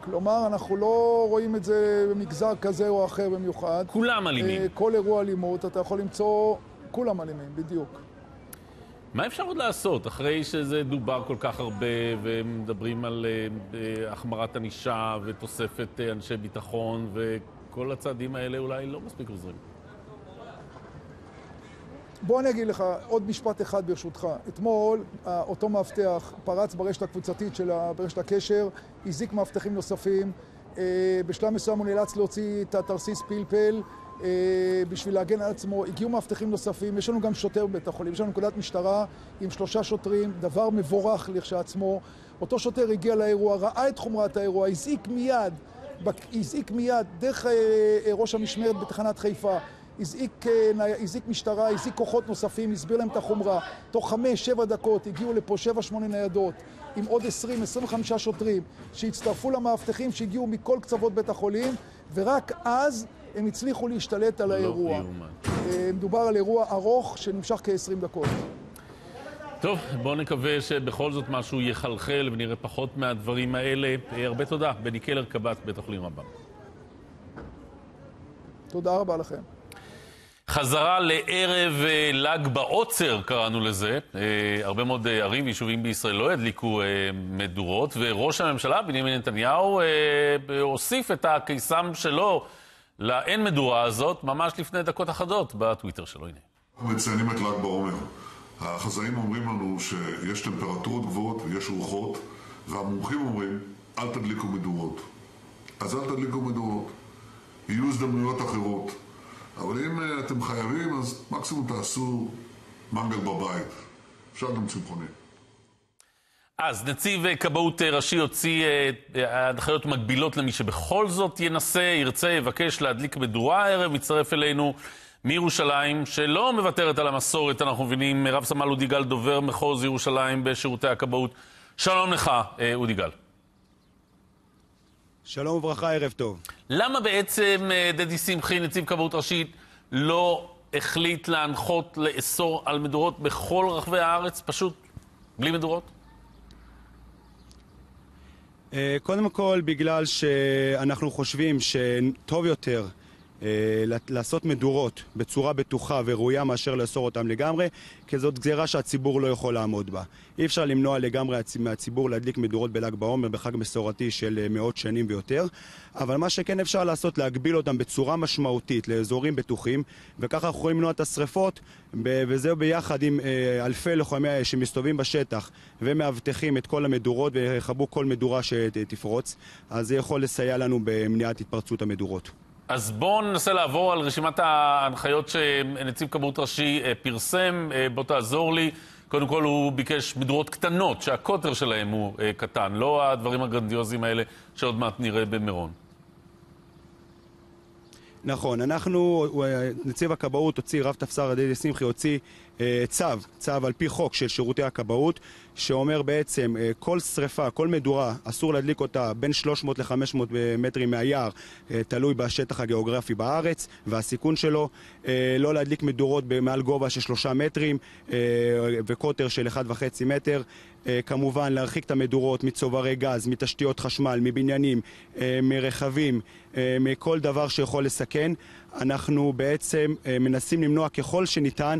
כלומר, אנחנו לא רואים את זה במגזר כזה או אחר במיוחד. כולם אלימים. כל אירוע אלימות, אתה יכול למצוא... כולם אלימים, בדיוק. מה אפשר עוד לעשות, אחרי שזה דובר כל כך הרבה, ומדברים על uh, החמרת ענישה ותוספת אנשי ביטחון, וכל הצעדים האלה אולי לא מספיק עוזרים? בוא אני אגיד לך עוד משפט אחד ברשותך. אתמול אותו מאבטח פרץ ברשת הקבוצתית של ברשת הקשר, הזיק מאבטחים נוספים. בשלב מסוים הוא נאלץ להוציא את התרסיס פלפל בשביל להגן על עצמו. הגיעו מאבטחים נוספים, יש לנו גם שוטר בבית החולים, יש לנו נקודת משטרה עם שלושה שוטרים, דבר מבורך לכשעצמו. אותו שוטר הגיע לאירוע, ראה את חומרת האירוע, הזעיק מיד, הזעיק מיד דרך ראש המשמרת בתחנת חיפה. הזעיק, הזעיק משטרה, הזעיק כוחות נוספים, הסביר להם את החומרה. תוך חמש, שבע דקות הגיעו לפה שבע, שמונה ניידות עם עוד עשרים, עשרים וחמישה שוטרים שהצטרפו למאבטחים שהגיעו מכל קצוות בית החולים ורק אז הם הצליחו להשתלט על האירוע. מדובר על אירוע ארוך שנמשך כ-20 דקות. טוב, בואו נקווה שבכל זאת משהו יחלחל ונראה פחות מהדברים האלה. הרבה תודה. בני קלר, קב"ט בית החולים רמב"ם. תודה רבה לכם. חזרה לערב ל"ג בעוצר, קראנו לזה. הרבה מאוד ערים ויישובים בישראל לא ידליקו מדורות, וראש הממשלה, בנימין נתניהו, הוסיף את הקיסם שלו לאין מדורה הזאת, ממש לפני דקות אחדות, בטוויטר שלו. הנה. אנחנו מציינים את ל"ג בעומר. החזאים אומרים לנו שיש טמפרטורות גבוהות ויש רוחות, והמומחים אומרים, אל תדליקו מדורות. אז אל תדליקו מדורות. יהיו הזדמנויות אחרות. אבל אם uh, אתם חייבים, אז מקסימום תעשו מנגל בבית. אפשר גם צמחוני. אז נציב כבאות ראשי הוציא הנחיות מקבילות למי שבכל זאת ינסה, ירצה, יבקש להדליק מדורה הערב. מצטרף אלינו מירושלים, שלא מוותרת על המסורת, אנחנו מבינים, רב סמל אודי גל, דובר מחוז ירושלים בשירותי הכבאות. שלום לך, אודי גל. שלום וברכה, ערב טוב. למה בעצם דדי שמחי, נציב כבאות ראשית, לא החליט להנחות לאסור על מדורות בכל רחבי הארץ, פשוט בלי מדורות? קודם כל, בגלל שאנחנו חושבים שטוב יותר אה, לעשות מדורות בצורה בטוחה וראויה מאשר לאסור אותם לגמרי, כי זאת גזירה שהציבור לא יכול לעמוד בה. אי אפשר למנוע לגמרי מהציבור להדליק מדורות בל"ג בעומר בחג מסורתי של אה, מאות שנים ויותר, אבל מה שכן אפשר לעשות, להגביל אותם בצורה משמעותית לאזורים בטוחים, וככה אנחנו יכולים למנוע את השרפות, וזהו ביחד עם אה, אלפי לוחמי האש שמסתובבים בשטח ומאבטחים את כל המדורות ויכבו כל מדורה שתפרוץ, אז זה יכול לסייע לנו במניעת התפרצות המדורות. אז בואו ננסה לעבור על רשימת ההנחיות שנציב כבאות ראשי אה, פרסם. אה, בוא תעזור לי. קודם כל הוא ביקש מדורות קטנות, שהקוטר שלהם הוא אה, קטן, לא הדברים הגרנדיוזיים האלה שעוד מעט נראה במירון. נכון, אנחנו, נציב הכבאות הוציא, רב תפסר עדי שמחי הוציא צו, צו על פי חוק של שירותי הכבאות, שאומר בעצם אה, כל שריפה, כל מדורה, אסור להדליק אותה בין 300 ל-500 מטרים מהיער, אה, תלוי בשטח הגיאוגרפי בארץ והסיכון שלו, לא להדליק מדורות מעל גובה של 3 מטרים וקוטר של 1.5 מטר, כמובן להרחיק את המדורות מצוברי גז, מתשתיות חשמל, מבניינים, מרכבים, מכל דבר שיכול לסכן. אנחנו בעצם מנסים למנוע ככל שניתן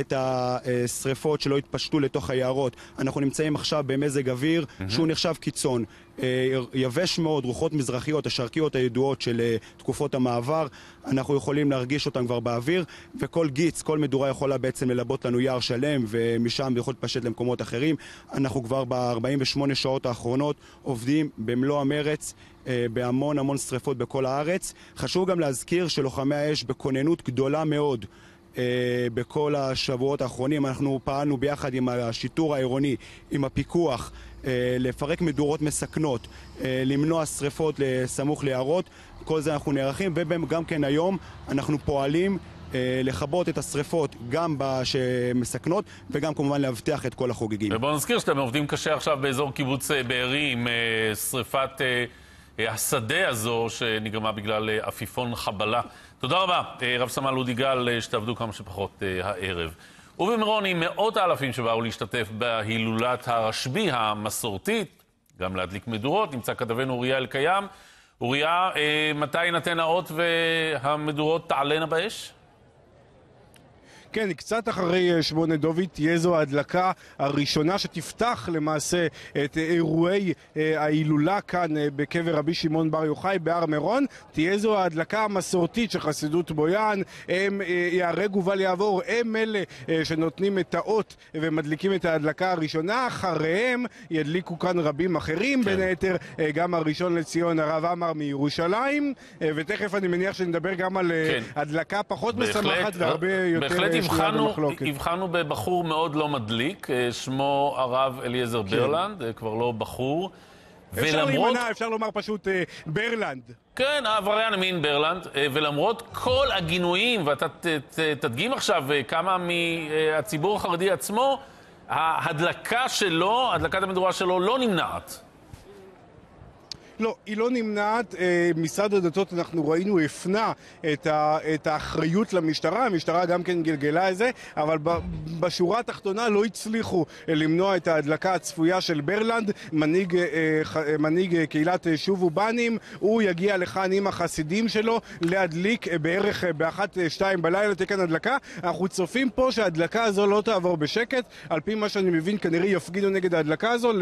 את השריפות שלא יתפשטו לתוך היערות. אנחנו נמצאים עכשיו במזג אוויר mm-hmm. שהוא נחשב קיצון. אה, יבש מאוד, רוחות מזרחיות, השרקיות הידועות של אה, תקופות המעבר, אנחנו יכולים להרגיש אותן כבר באוויר, וכל גיץ, כל מדורה יכולה בעצם ללבות לנו יער שלם, ומשם יכול להתפשט למקומות אחרים. אנחנו כבר ב-48 שעות האחרונות עובדים במלוא המרץ. אה, בהמון המון שריפות בכל הארץ. חשוב גם להזכיר שלוחמי האש בכוננות גדולה מאוד בכל השבועות האחרונים. אנחנו פעלנו ביחד עם השיטור העירוני, עם הפיקוח, אה, לפרק מדורות מסכנות, אה, למנוע שריפות סמוך ליערות. כל זה אנחנו נערכים, וגם כן היום אנחנו פועלים לכבות את השריפות גם שמסכנות וגם כמובן לאבטח את כל החוגגים. ובואו נזכיר שאתם עובדים קשה עכשיו באזור קיבוץ בארי עם שריפת השדה הזו שנגרמה בגלל עפיפון חבלה. תודה רבה, אה, רב סמל אודי גל, אה, שתעבדו כמה שפחות אה, הערב. ובמירון עם מאות האלפים שבאו להשתתף בהילולת הרשב"י המסורתית, גם להדליק מדורות, נמצא כתבנו אוריה אלקיים. אוריה, מתי יינתן האות והמדורות תעלנה באש? כן, קצת אחרי אה, שמונה דובי תהיה זו ההדלקה הראשונה שתפתח למעשה את אירועי אה, ההילולה כאן אה, בקבר רבי שמעון בר יוחאי בהר מירון. תהיה זו ההדלקה המסורתית של חסידות בויאן. הם, ייהרג ובל יעבור, הם אלה שנותנים את האות ומדליקים את ההדלקה הראשונה. אחריהם ידליקו כאן רבים אחרים, כן. בין היתר גם הראשון לציון הרב עמר מירושלים. ותכף אני מניח שנדבר גם על כן. הדלקה פחות בהחלט, משמחת והרבה יותר... הבחנו בבחור מאוד לא מדליק, אה, שמו הרב אליעזר כן. ברלנד, אה, כבר לא בחור. אפשר ולמרות... להימנע, אפשר לומר פשוט אה, ברלנד. כן, העבריין המין ברלנד, אה, ולמרות כל הגינויים, ואתה ת, ת, תדגים עכשיו אה, כמה מהציבור החרדי עצמו, ההדלקה שלו, הדלקת המדורה שלו לא נמנעת. לא, היא לא נמנעת. אה, משרד הדתות, אנחנו ראינו, הפנה את, ה, את האחריות למשטרה, המשטרה גם כן גלגלה את זה, אבל בשורה התחתונה לא הצליחו למנוע את ההדלקה הצפויה של ברלנד, מנהיג, אה, אה, מנהיג קהילת שובו בנים. הוא יגיע לכאן עם החסידים שלו להדליק בערך באחת, שתיים בלילה, תקן הדלקה. אנחנו צופים פה שההדלקה הזו לא תעבור בשקט. על פי מה שאני מבין, כנראה יפגינו נגד ההדלקה הזו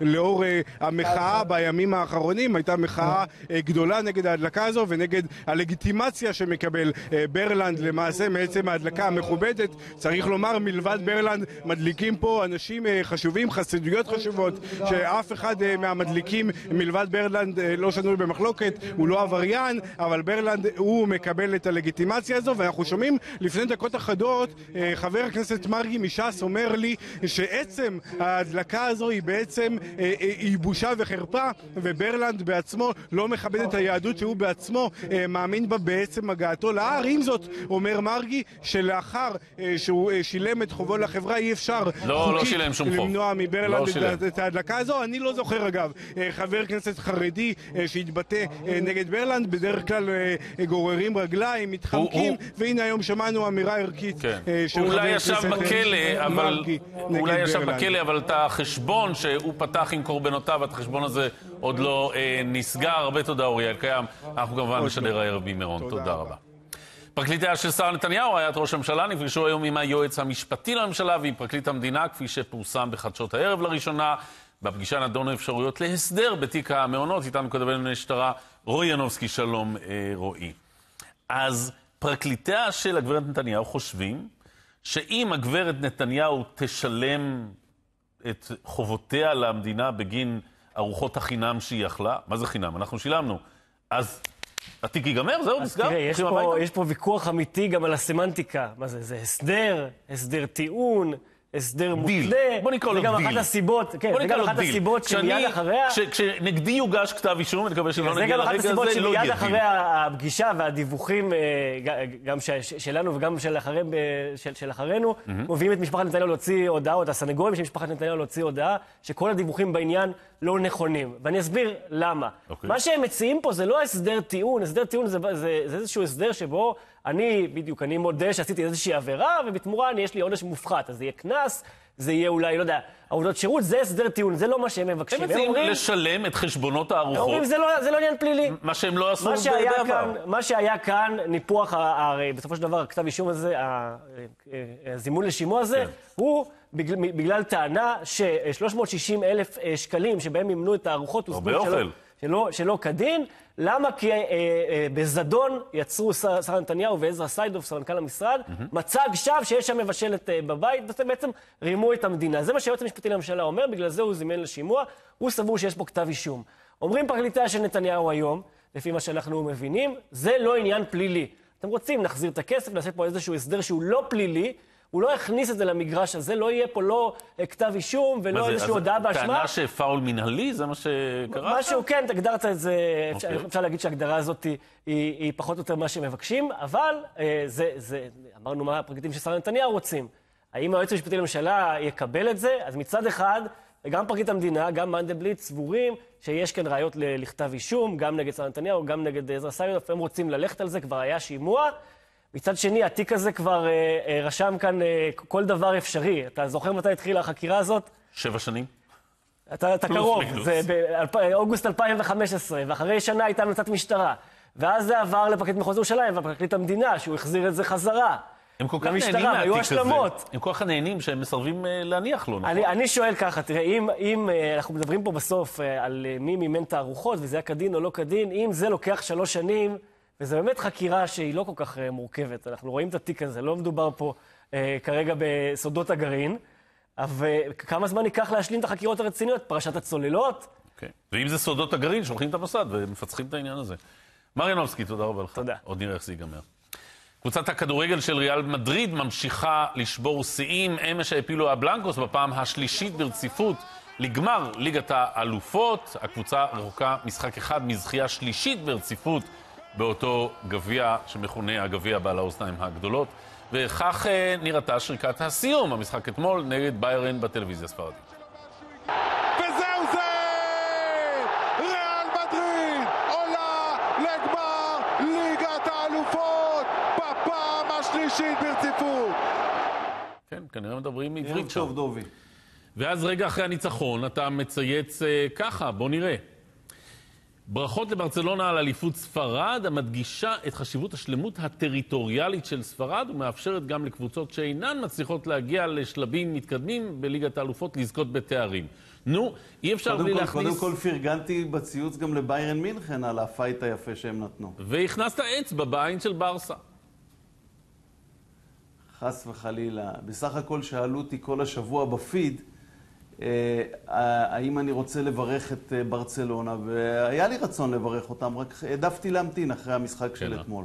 לאור המחאה בימים האחרונים. שנים הייתה מחאה אה, גדולה נגד ההדלקה הזו ונגד הלגיטימציה שמקבל אה, ברלנד. למעשה מעצם ההדלקה המכובדת. צריך לומר, מלבד ברלנד מדליקים פה אנשים אה, חשובים, חסידויות חשובות, שאף אחד מהמדליקים מלבד ברלנד לא שנוי במחלוקת, הוא לא עבריין, אבל ברלנד הוא מקבל את הלגיטימציה הזו, ואנחנו שומעים לפני דקות אחדות, חבר הכנסת מרגי מש"ס אומר לי שעצם ההדלקה הזו היא בעצם, היא בושה וחרפה, וברלנד גלנט בעצמו לא מכבד את היהדות שהוא בעצמו אה, מאמין בה בעצם הגעתו להר. עם זאת, אומר מרגי, שלאחר אה, שהוא אה, שילם את חובו לחברה, אי אפשר לא, לא חוקית לא למנוע מברלנד לא את, את ההדלקה הזו. אני לא זוכר אגב אה, חבר כנסת חרדי אה, שהתבטא אה, נגד ברלנד, בדרך כלל אה, גוררים רגליים, מתחמקים, הוא, והנה היום שמענו אמירה ערכית כן. אה, של חבר הכנסת ישב בכלא, אבל, אולי ישב בכלא, אבל את החשבון שהוא פתח עם קורבנותיו, את החשבון הזה עוד לא אה, נסגר. הרבה תודה, אוריאל קיים. אנחנו כמובן נשדר הערב ממירון. תודה רבה. פרקליטיה של שרה נתניהו, רעיית ראש הממשלה, נפגשו היום עם היועץ המשפטי לממשלה ועם פרקליט המדינה, כפי שפורסם בחדשות הערב לראשונה. בפגישה נדונו אפשרויות להסדר בתיק המעונות. איתנו כתבי המשטרה רועי ינובסקי, שלום אה, רועי. אז פרקליטיה של הגברת נתניהו חושבים שאם הגברת נתניהו תשלם את חובותיה למדינה בגין ארוחות החינם שהיא אכלה, מה זה חינם? אנחנו שילמנו. אז התיק ייגמר? זהו, נסגר? תראה, יש פה? יש פה ויכוח אמיתי גם על הסמנטיקה. מה זה? זה הסדר, הסדר טיעון, הסדר דיל. מותנה. בוא נקרא לו זה גם דיל. אחת הסיבות, כן, בוא זה גם אחת דיל. הסיבות שמיד אחריה... כש- כשנגדי יוגש כתב אישום, אני מקווה שלא זה נגיע גם אחת לרגע הסיבות הזה, לא שמיד יהיה אחרי דיל. הפגישה והדיווחים, אה, גם ש- שלנו וגם של אחרי- של- של אחרינו, מהמם. מביאים את משפחת נתניהו להוציא הודעה, או את הסנגורים של משפחת נתניהו להוציא הודעה, שכל הדיווחים בעניין לא נכונים. ואני אסביר למה. אוקיי. מה שהם מציעים פה זה לא הסדר טיעון, הסדר טיעון זה, זה, זה איזשהו הסדר שבו אני, בדיוק, אני מודה שעשיתי איזושהי עבירה, ובתמורה אני, יש לי עונש מופחת. אז זה יהיה קנס, זה יהיה אולי, לא יודע, עבודות שירות, זה הסדר טיעון, זה לא מה שהם מבקשים. הם מציעים אומרים- לשלם את חשבונות הם הארוחות, אומרים, זה לא, זה לא עניין פלילי. מה שהם לא עשו מה שהיה בעבר. כאן, מה שהיה כאן, ניפוח, הרי בסופו של דבר, הכתב אישום הזה, אה, הזימון לשימוע הזה, כן. הוא בגלל, בגלל טענה ש-360 אלף אה, שקלים שבהם מימנו את הארוחות, הרבה אוכל. שלא, שלא כדין. למה? כי אה, אה, בזדון יצרו שר- נתניהו ועזרא סיידוף, סמנכ"ל המשרד, מצג שווא שיש שם מבשלת אה, בבית, וזה בעצם רימו את המדינה. זה מה שהיועץ המשפטי לממשלה אומר, בגלל זה הוא זימן לשימוע, הוא סבור שיש פה כתב אישום. אומרים פרקליטיה של נתניהו היום, לפי מה שאנחנו מבינים, זה לא עניין פלילי. אתם רוצים, נחזיר את הכסף, נעשה פה איזשהו הסדר שהוא לא פלילי, הוא לא יכניס את זה למגרש הזה, לא יהיה פה לא אה, כתב אישום ולא איזושהי הודעה באשמה. טענה שפאול מנהלי, זה מה שקרה? משהו, כן, הגדרת את זה, אפשר, אוקיי. אפשר להגיד שההגדרה הזאת היא, היא, היא פחות או יותר מה שמבקשים, אבל אה, זה, זה, אמרנו מה הפרקליטים של שרה נתניהו רוצים. האם היועץ המשפטי לממשלה יקבל את זה? אז מצד אחד, גם פרקליט המדינה, גם מנדלבליט סבורים שיש כאן ראיות לכתב אישום, גם נגד שרה נתניהו, גם נגד עזרא סיינוף, הם רוצים ללכת על זה, כבר היה שימוע. מצד שני, התיק הזה כבר אה, אה, רשם כאן אה, כל דבר אפשרי. אתה זוכר מתי התחילה החקירה הזאת? שבע שנים? אתה, אתה פלוס קרוב, מינוס. זה באוגוסט 2015, ואחרי שנה הייתה המלצת משטרה. ואז זה עבר לפרקליט מחוז ירושלים ופרקליט המדינה, שהוא החזיר את זה חזרה. הם כל כך למשטרה, נהנים מהתיק הזה. השלמות. הם כל כך נהנים שהם מסרבים אה, להניח לו, נכון? אני, אני שואל ככה, תראה, אם, אם אה, אנחנו מדברים פה בסוף אה, על אה, מי מימן את הארוחות, וזה היה כדין או לא כדין, אם זה לוקח שלוש שנים, וזו באמת חקירה שהיא לא כל כך אה, מורכבת, אנחנו רואים את התיק הזה, לא מדובר פה אה, כרגע בסודות הגרעין, אבל אה, כמה זמן ייקח להשלים את החקירות הרציניות? פרשת הצוללות? כן. ואם זה סודות הגרעין, שולחים את המוסד ומפצחים את העניין הזה. מר ינובסקי, תודה רבה לך. תודה. עוד נראה איך זה ייגמר. קבוצת הכדורגל של ריאל מדריד ממשיכה לשבור שיאים. אמש העפילו הבלנקוס בפעם השלישית ברציפות לגמר ליגת האלופות. הקבוצה רחוקה משחק אחד מזכייה שלישית ברציפות באותו גביע שמכונה הגביע בעל האוזניים הגדולות. וכך אה, נראתה שריקת הסיום, המשחק אתמול נגד ביירן בטלוויזיה הספרדית. וזהו זה! ריאל מדריד עולה לגמר ליגת האלופות בפעם השלישית ברציפות. כן, כנראה מדברים ערב עברית שם. ואז רגע אחרי הניצחון אתה מצייץ אה, ככה, בוא נראה. ברכות לברצלונה על אליפות ספרד, המדגישה את חשיבות השלמות הטריטוריאלית של ספרד ומאפשרת גם לקבוצות שאינן מצליחות להגיע לשלבים מתקדמים בליגת האלופות לזכות בתארים. נו, אי אפשר בלי כל, להכניס... קודם כל פרגנתי בציוץ גם לביירן מינכן על הפייט היפה שהם נתנו. והכנסת אצבע בעין של ברסה. חס וחלילה. בסך הכל שאלו אותי כל השבוע בפיד, האם אני רוצה לברך את אה, ברצלונה, והיה לי רצון לברך אותם, רק העדפתי להמתין אחרי המשחק של כן. אתמול.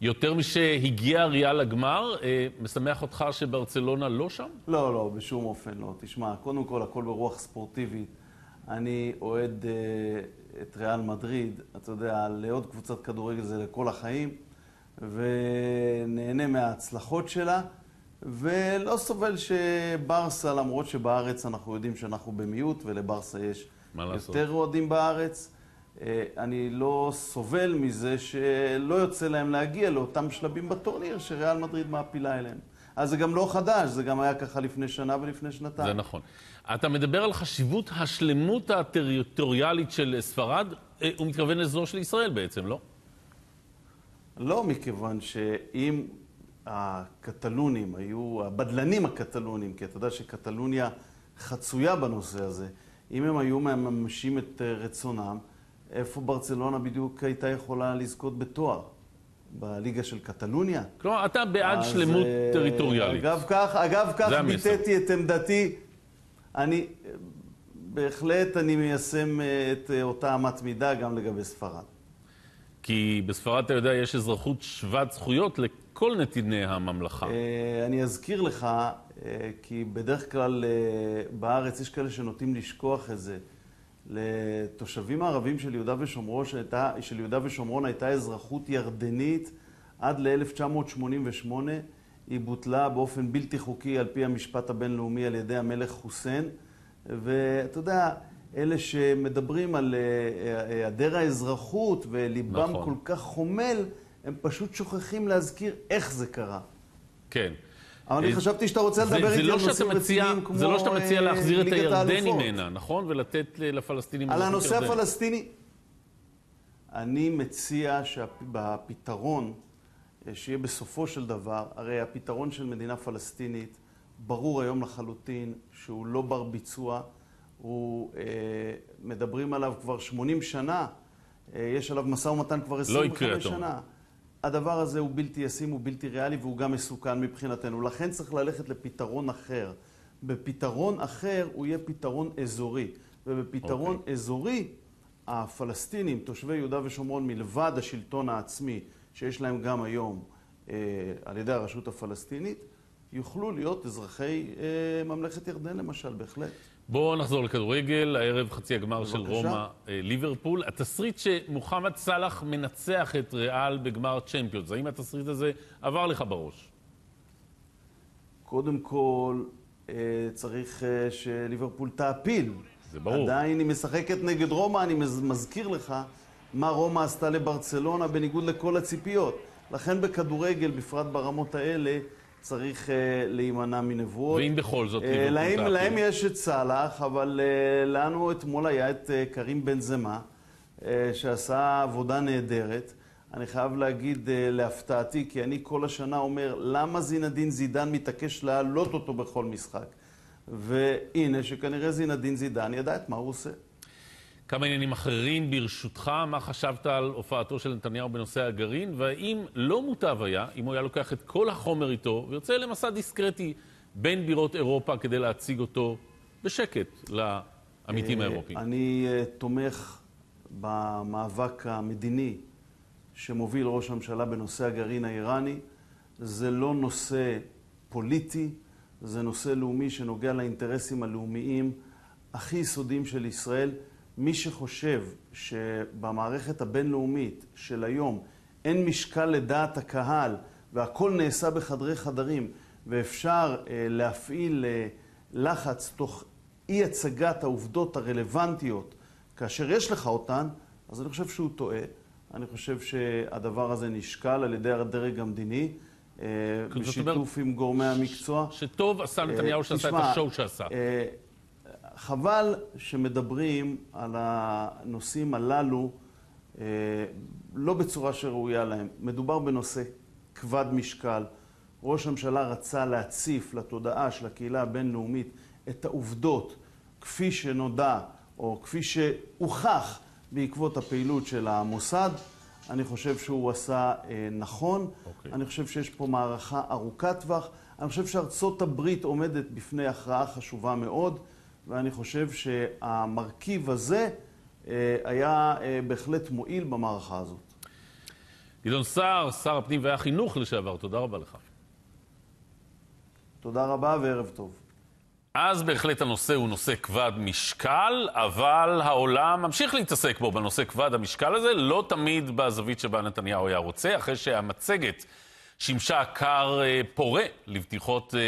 יותר משהגיע ריאל לגמר, אה, משמח אותך שברצלונה לא שם? לא, לא, בשום אופן לא. תשמע, קודם כל, הכל ברוח ספורטיבית. אני אוהד אה, את ריאל מדריד, אתה יודע, לעוד קבוצת כדורגל זה לכל החיים, ונהנה מההצלחות שלה, ולא סובל שברסה, למרות שבארץ אנחנו יודעים שאנחנו במיעוט, ולברסה יש? יותר אוהדים בארץ. אה, אני לא סובל מזה שלא יוצא להם להגיע לאותם שלבים בטורניר שריאל מדריד מעפילה אליהם. אז זה גם לא חדש, זה גם היה ככה לפני שנה ולפני שנתיים. זה נכון. אתה מדבר על חשיבות השלמות הטריטוריאלית של ספרד, אה, הוא מתכוון לזו של ישראל בעצם, לא? לא, מכיוון שאם הקטלונים היו, הבדלנים הקטלונים, כי אתה יודע שקטלוניה חצויה בנושא הזה, אם הם היו מממשים את אה, רצונם, איפה ברצלונה בדיוק הייתה יכולה לזכות בתואר? בליגה של קטלוניה? כלומר, אתה בעד שלמות אה, טריטוריאלית. אגב כך, אגב כך. ביטאתי את עמדתי. אני, בהחלט אני מיישם אה, את אותה אמת מידה גם לגבי ספרד. כי בספרד, אתה יודע, יש אזרחות שוות זכויות לכל נתיני הממלכה. אה, אני אזכיר לך, אה, כי בדרך כלל אה, בארץ יש כאלה שנוטים לשכוח את זה. לתושבים הערבים של יהודה ושומרון, שהייתה, של יהודה ושומרון הייתה אזרחות ירדנית עד ל-1988. היא בוטלה באופן בלתי חוקי על פי המשפט הבינלאומי על ידי המלך חוסיין. ואתה יודע, אלה שמדברים על היעדר האזרחות וליבם נכון. כל כך חומל, הם פשוט שוכחים להזכיר איך זה קרה. כן. אבל אני אה, חשבתי שאתה רוצה לדבר איתי לא על נושאים רציניים כמו זה לא שאתה מציע אה, להחזיר את האלופות. הנה, נכון? ולתת לפלסטינים... על הנושא. הפלסטיני, אני מציע שבפתרון, אה, שיהיה בסופו של דבר, הרי הפתרון של מדינה פלסטינית ברור היום לחלוטין שהוא לא בר ביצוע, הוא, אה, מדברים עליו כבר 80 שנה, אה, יש עליו משא ומתן כבר 25 לא יקרה, אתה אומר. שנה. הדבר הזה הוא בלתי ישים, הוא בלתי ריאלי והוא גם מסוכן מבחינתנו. לכן צריך ללכת לפתרון אחר. בפתרון אחר הוא יהיה פתרון אזורי. ובפתרון okay. אזורי, הפלסטינים, תושבי יהודה ושומרון, מלבד השלטון העצמי, שיש להם גם היום אה, על ידי הרשות הפלסטינית, יוכלו להיות אזרחי אה, ממלכת ירדן למשל, בהחלט. בואו נחזור לכדורגל, הערב חצי הגמר של. רומא אה, ליברפול. התסריט שמוחמד סאלח מנצח את ריאל בגמר צ'מפיונס, האם התסריט הזה עבר לך בראש? קודם כל, אה, צריך אה, שליברפול תעפיל. זה ברור. עדיין היא משחקת נגד רומא, אני מז- מזכיר לך מה רומא עשתה לברצלונה בניגוד לכל הציפיות. לכן בכדורגל, בפרט ברמות האלה, צריך אה, להימנע מנבואות. ואם בכל זאת ליברפול להם? להם יש את סאלח, אבל אה, לנו אתמול היה את אה, קרים בן זמה, אה, שעשה עבודה נהדרת. אני חייב להגיד אה, להפתעתי, כי אני כל השנה אומר, למה זינדין זידן מתעקש להעלות אותו בכל משחק? והנה, שכנראה זינדין זידן ידע את מה הוא עושה. כמה עניינים אחרים ברשותך, מה חשבת על הופעתו של נתניהו בנושא הגרעין, והאם לא מוטב היה, אם הוא היה לוקח את כל החומר איתו, ויוצא למסע דיסקרטי בין בירות אירופה כדי להציג אותו בשקט לעמיתים אה, האירופיים? אני אה, תומך במאבק המדיני שמוביל ראש הממשלה בנושא הגרעין האיראני. זה לא נושא פוליטי, זה נושא לאומי שנוגע לאינטרסים הלאומיים הכי יסודיים של ישראל. מי שחושב שבמערכת הבינלאומית של היום אין משקל לדעת הקהל והכל נעשה בחדרי חדרים ואפשר אה, להפעיל אה, לחץ תוך אי הצגת העובדות הרלוונטיות כאשר יש לך אותן, אז אני חושב שהוא טועה. אני חושב שהדבר הזה נשקל על ידי הדרג המדיני, אה, בשיתוף עם גורמי המקצוע. שטוב עשה נתניהו אה, שעשה את השואו שעשה. חבל שמדברים על הנושאים הללו אה, לא בצורה שראויה להם. מדובר בנושא כבד משקל. ראש הממשלה רצה להציף לתודעה של הקהילה הבינלאומית את העובדות כפי שנודע או כפי שהוכח בעקבות הפעילות של המוסד. אני חושב שהוא עשה אה, נכון. Okay. אני חושב שיש פה מערכה ארוכת טווח. אני חושב שארצות הברית עומדת בפני הכרעה חשובה מאוד, ואני חושב שהמרכיב הזה אה, היה אה, בהחלט מועיל במערכה הזאת. גדעון סער, שר הפנים והחינוך לשעבר, תודה רבה לך. תודה רבה וערב טוב. אז בהחלט הנושא הוא נושא כבד משקל, אבל העולם ממשיך להתעסק בו בנושא כבד המשקל הזה, לא תמיד בזווית שבה נתניהו היה רוצה, אחרי שהמצגת שימשה כר אה, פורה לבדיחות אה,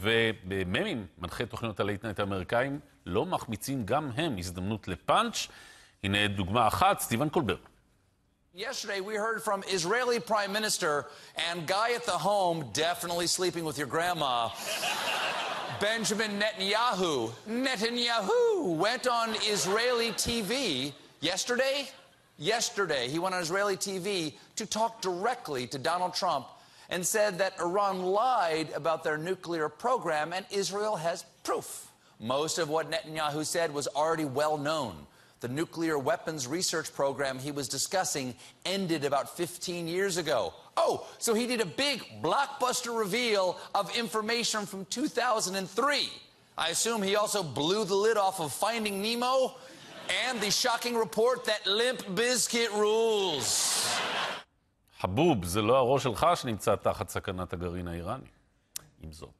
וממים, מנחי תוכניות ה late night האמריקאים, לא מחמיצים גם הם הזדמנות לפאנץ'. הנה דוגמה אחת, סטיבן קולבר. Yesterday, we heard from Israeli Prime Minister and guy at the home definitely sleeping with your grandma. Benjamin Netanyahu. Netanyahu went on Israeli TV yesterday. Yesterday, he went on Israeli TV to talk directly to Donald Trump and said that Iran lied about their nuclear program and Israel has proof. Most of what Netanyahu said was already well known. The nuclear weapons research program he was discussing ended about 15 years ago. Oh, so he did a big blockbuster reveal of information from 2003. I assume he also blew the lid off of Finding Nemo and the shocking report that Limp Bizkit rules. חבוב, זה לא הראש שלך שנמצא תחת סכנת הגרעין האיראני. עם זאת.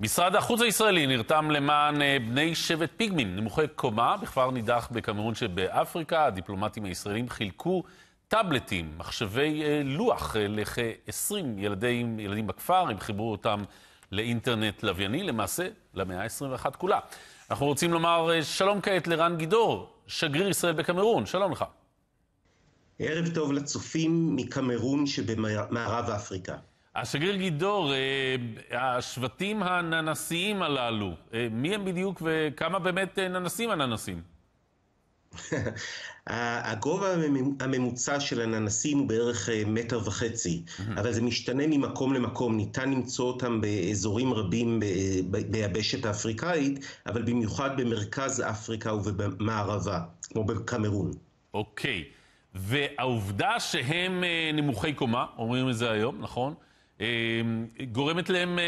משרד החוץ הישראלי נרתם למען אה, בני שבט פיגמין, נמוכי קומה, בכפר נידח בקמרון שבאפריקה. הדיפלומטים הישראלים חילקו טאבלטים, מחשבי אה, לוח אה, לכ-20 ילדים, ילדים בכפר, הם חיברו אותם לאינטרנט לווייני, למעשה למאה ה-21 כולה. אנחנו רוצים לומר שלום כעת לרן גידור, שגריר ישראל בקמרון, שלום לך. ערב טוב לצופים מקמרון שבמערב אפריקה. השגריר גידור, אה, השבטים הננסיים הללו, אה, מי הם בדיוק וכמה באמת אה, ננסים הננסים? הגובה הממוצע של הננסים הוא בערך מטר וחצי, אבל זה משתנה ממקום למקום. ניתן למצוא אותם באזורים רבים ביבשת האפריקאית, אבל במיוחד במרכז אפריקה ובמערבה, כמו בקמרון. אוקיי. והעובדה שהם נמוכי קומה, אומרים את זה היום, נכון? גורמת להם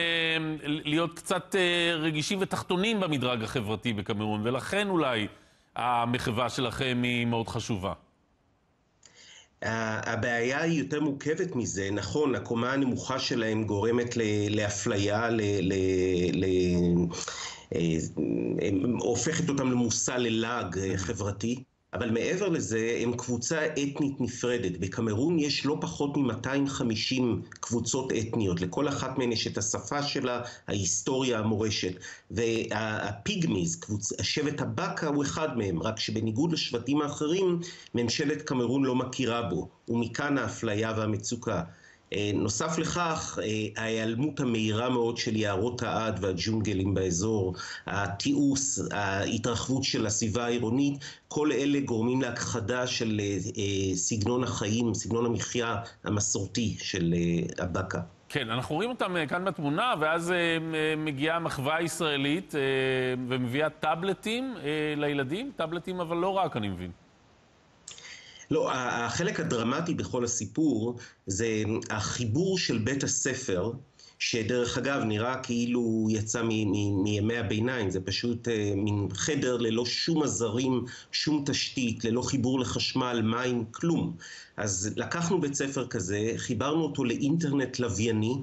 להיות קצת רגישים ותחתונים במדרג החברתי בקמרון, ולכן אולי המחווה שלכם היא מאוד חשובה. הבעיה היא יותר מורכבת מזה, נכון, הקומה הנמוכה שלהם גורמת לאפליה, ל... ל, ל הופכת אותם למושא ללעג חברתי. אבל מעבר לזה, הם קבוצה אתנית נפרדת. בקמרון יש לא פחות מ-250 קבוצות אתניות. לכל אחת מהן יש את השפה שלה, ההיסטוריה, המורשת. והפיגמיז. השבט הבאקה, הוא אחד מהם, רק שבניגוד לשבטים האחרים, ממשלת קמרון לא מכירה בו. ומכאן האפליה והמצוקה. נוסף לכך, ההיעלמות המהירה מאוד של יערות העד והג'ונגלים באזור, התיעוש, ההתרחבות של הסביבה העירונית, כל אלה גורמים להכחדה של סגנון החיים, סגנון המחיה המסורתי של הבאקה. כן, אנחנו רואים אותם כאן בתמונה, ואז מגיעה מחווה ישראלית ומביאה טאבלטים לילדים, טאבלטים אבל לא רק, אני מבין. לא, החלק הדרמטי בכל הסיפור זה החיבור של בית הספר, שדרך אגב נראה כאילו יצא מימי הביניים, זה פשוט מין חדר ללא שום עזרים, שום תשתית, ללא חיבור לחשמל, מים, כלום. אז לקחנו בית ספר כזה, חיברנו אותו לאינטרנט לווייני,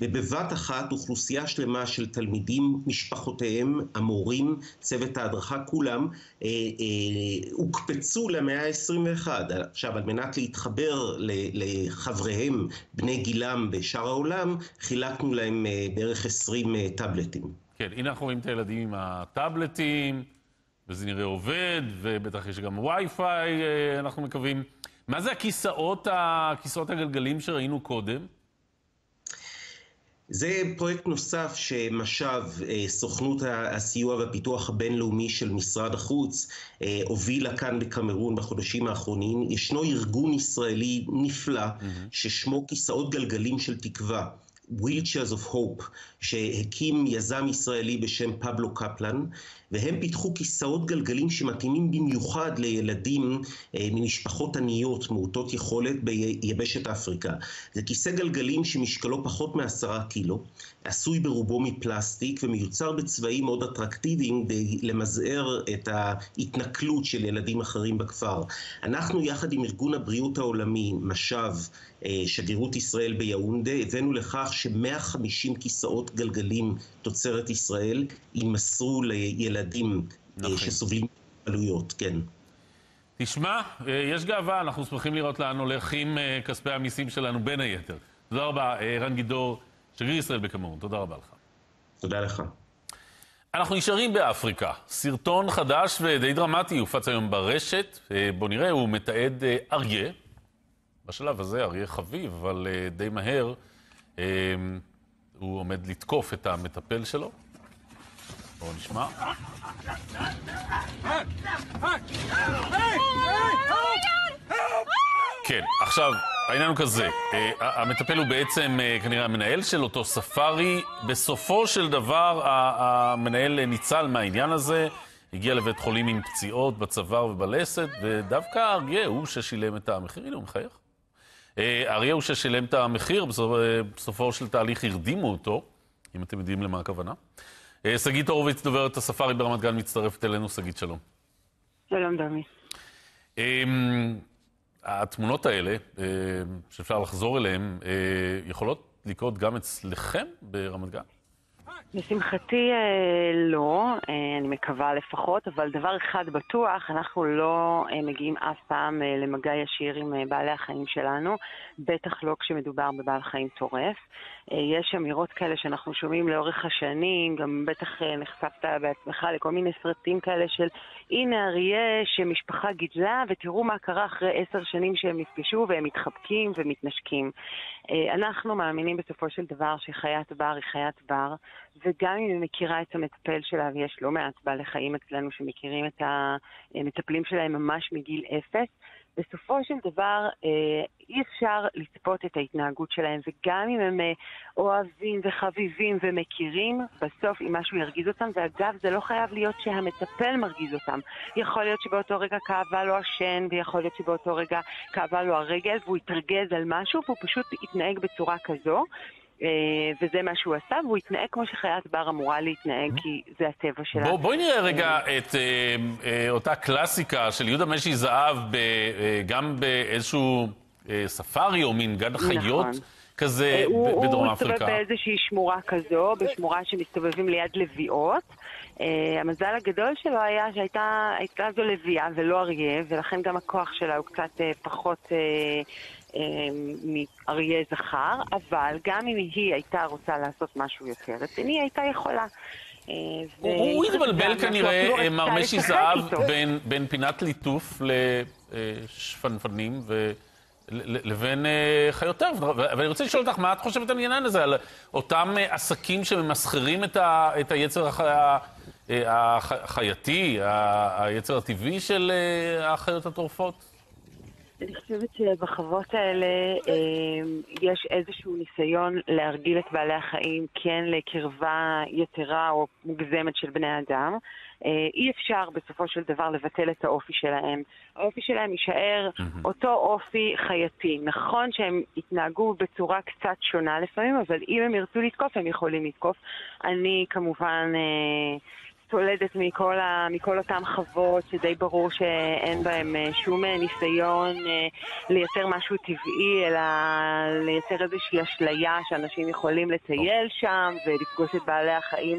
ובבת אחת אוכלוסייה שלמה של תלמידים, משפחותיהם, המורים, צוות ההדרכה, כולם אה, אה, הוקפצו למאה ה-21. עכשיו, על מנת להתחבר לחבריהם, בני גילם בשאר העולם, חילקנו להם אה, בערך 20 אה, טאבלטים. כן, הנה אנחנו רואים את הילדים עם הטאבלטים, וזה נראה עובד, ובטח יש גם וי-פיי, אה, אנחנו מקווים. מה זה הכיסאות, הכיסאות הגלגלים שראינו קודם? זה פרויקט נוסף שמש"ב, סוכנות הסיוע והפיתוח הבינלאומי של משרד החוץ, הובילה כאן בקמרון בחודשים האחרונים. ישנו ארגון ישראלי נפלא ששמו כיסאות גלגלים של תקווה. Wheelchairs of Hope, שהקים יזם ישראלי בשם פבלו קפלן, והם פיתחו כיסאות גלגלים שמתאימים במיוחד לילדים אה, ממשפחות עניות, מעוטות יכולת ביבשת אפריקה. זה כיסא גלגלים שמשקלו פחות מעשרה קילו, עשוי ברובו מפלסטיק ומיוצר בצבעים מאוד אטרקטיביים כדי למזער את ההתנכלות של ילדים אחרים בכפר. אנחנו יחד עם ארגון הבריאות העולמי, מש"ב, שגרירות ישראל ביאונדה, הבאנו לכך ש-150 כיסאות גלגלים תוצרת ישראל יימסרו לילדים נכון. שסובלים עלויות, כן. תשמע, יש גאווה, אנחנו שמחים לראות לאן הולכים כספי המיסים שלנו, בין היתר. תודה רבה, רן גידור, שגריר ישראל בקמרון, תודה רבה לך. תודה לך. אנחנו נשארים באפריקה. סרטון חדש ודי דרמטי הופץ היום ברשת. בואו נראה, הוא מתעד אריה. בשלב הזה אריה חביב, אבל די מהר הוא עומד לתקוף את המטפל שלו. בואו נשמע. כן, עכשיו, העניין הוא כזה, אה, המטפל הוא בעצם אה, כנראה המנהל של אותו ספארי. בסופו של דבר המנהל ניצל מהעניין הזה, הגיע לבית חולים עם פציעות בצוואר ובלסת, ודווקא אריה הוא ששילם את המחיר. הנה, הוא מחייך. אה, אריה הוא ששילם את המחיר, בסופו, בסופו של תהליך הרדימו אותו, אם אתם יודעים למה הכוונה. שגית הורוביץ, דוברת הספארי ברמת גן, מצטרפת אלינו. שגית, שלום. שלום, דמי. אמ, התמונות האלה, אה, שאפשר לחזור אליהן, אה, יכולות לקרות גם אצלכם ברמת גן? לשמחתי אה, לא, אני מקווה לפחות, אבל דבר אחד בטוח, אנחנו לא מגיעים אף פעם למגע ישיר עם בעלי החיים שלנו, בטח לא כשמדובר בבעל חיים טורף. יש אמירות כאלה שאנחנו שומעים לאורך השנים, גם בטח נחשפת בעצמך לכל מיני סרטים כאלה של הנה אריה שמשפחה גידלה ותראו מה קרה אחרי עשר שנים שהם נפגשו והם מתחבקים ומתנשקים. אנחנו מאמינים בסופו של דבר שחיית בר היא חיית בר, וגם אם היא מכירה את המטפל שלה, ויש לא מעט בעלי חיים אצלנו שמכירים את המטפלים שלהם ממש מגיל אפס, בסופו של דבר אה, אי אפשר לצפות את ההתנהגות שלהם, וגם אם הם אה, אוהבים וחביבים ומכירים, בסוף אם משהו ירגיז אותם, ואגב, זה לא חייב להיות שהמטפל מרגיז אותם. יכול להיות שבאותו רגע כאבה לו השן, ויכול להיות שבאותו רגע כאבה לו הרגל, והוא יתרגז על משהו, והוא פשוט יתנהג בצורה כזו. אה, וזה מה שהוא עשה, והוא התנהג כמו שחיית בר אמורה להתנהג, כי זה הטבע שלה. בוא, בואי נראה רגע את אה, אה, אותה קלאסיקה של יהודה משי זהב, ב, אה, גם באיזשהו אה, ספארי או מין גן חיות. נכון. כזה אה, בדרום אפריקה. הוא מסתובב באיזושהי שמורה כזו, בשמורה שמסתובבים ליד לביאות. Uh, המזל הגדול שלו היה שהייתה זו לביאה ולא אריה, ולכן גם הכוח שלה הוא קצת uh, פחות uh, מאריה זכר, אבל גם אם היא הייתה רוצה לעשות משהו יותר רציני, היא הייתה יכולה. הוא התבלבל כנראה, מר משי זהב, בין פינת ליטוף לשפנפנים ו... לבין חיותיו. ואני רוצה לשאול אותך, מה את חושבת על העניין הזה? על אותם עסקים שממסחרים את, היצר הח, אה, החייתי, היצר הטבעי של החיות הטורפות? אני חושבת שבחוות האלה אה, יש איזשהו ניסיון להרגיל את בעלי החיים כן לקרבה יתרה או מוגזמת של בני אדם. אה, אי אפשר בסופו של דבר לבטל את האופי שלהם. האופי שלהם יישאר. אותו אופי חייתי. נכון שהם יתנהגו בצורה קצת שונה לפעמים, אבל אם הם ירצו לתקוף, הם יכולים לתקוף. אני כמובן... אה, סולדת מכל, ה, מכל אותן חוות שדי ברור שאין בהן אה, שום אה, ניסיון אה, לייצר משהו טבעי, אלא לייצר איזושהי אשליה שאנשים יכולים לטייל שם ולפגוש את בעלי החיים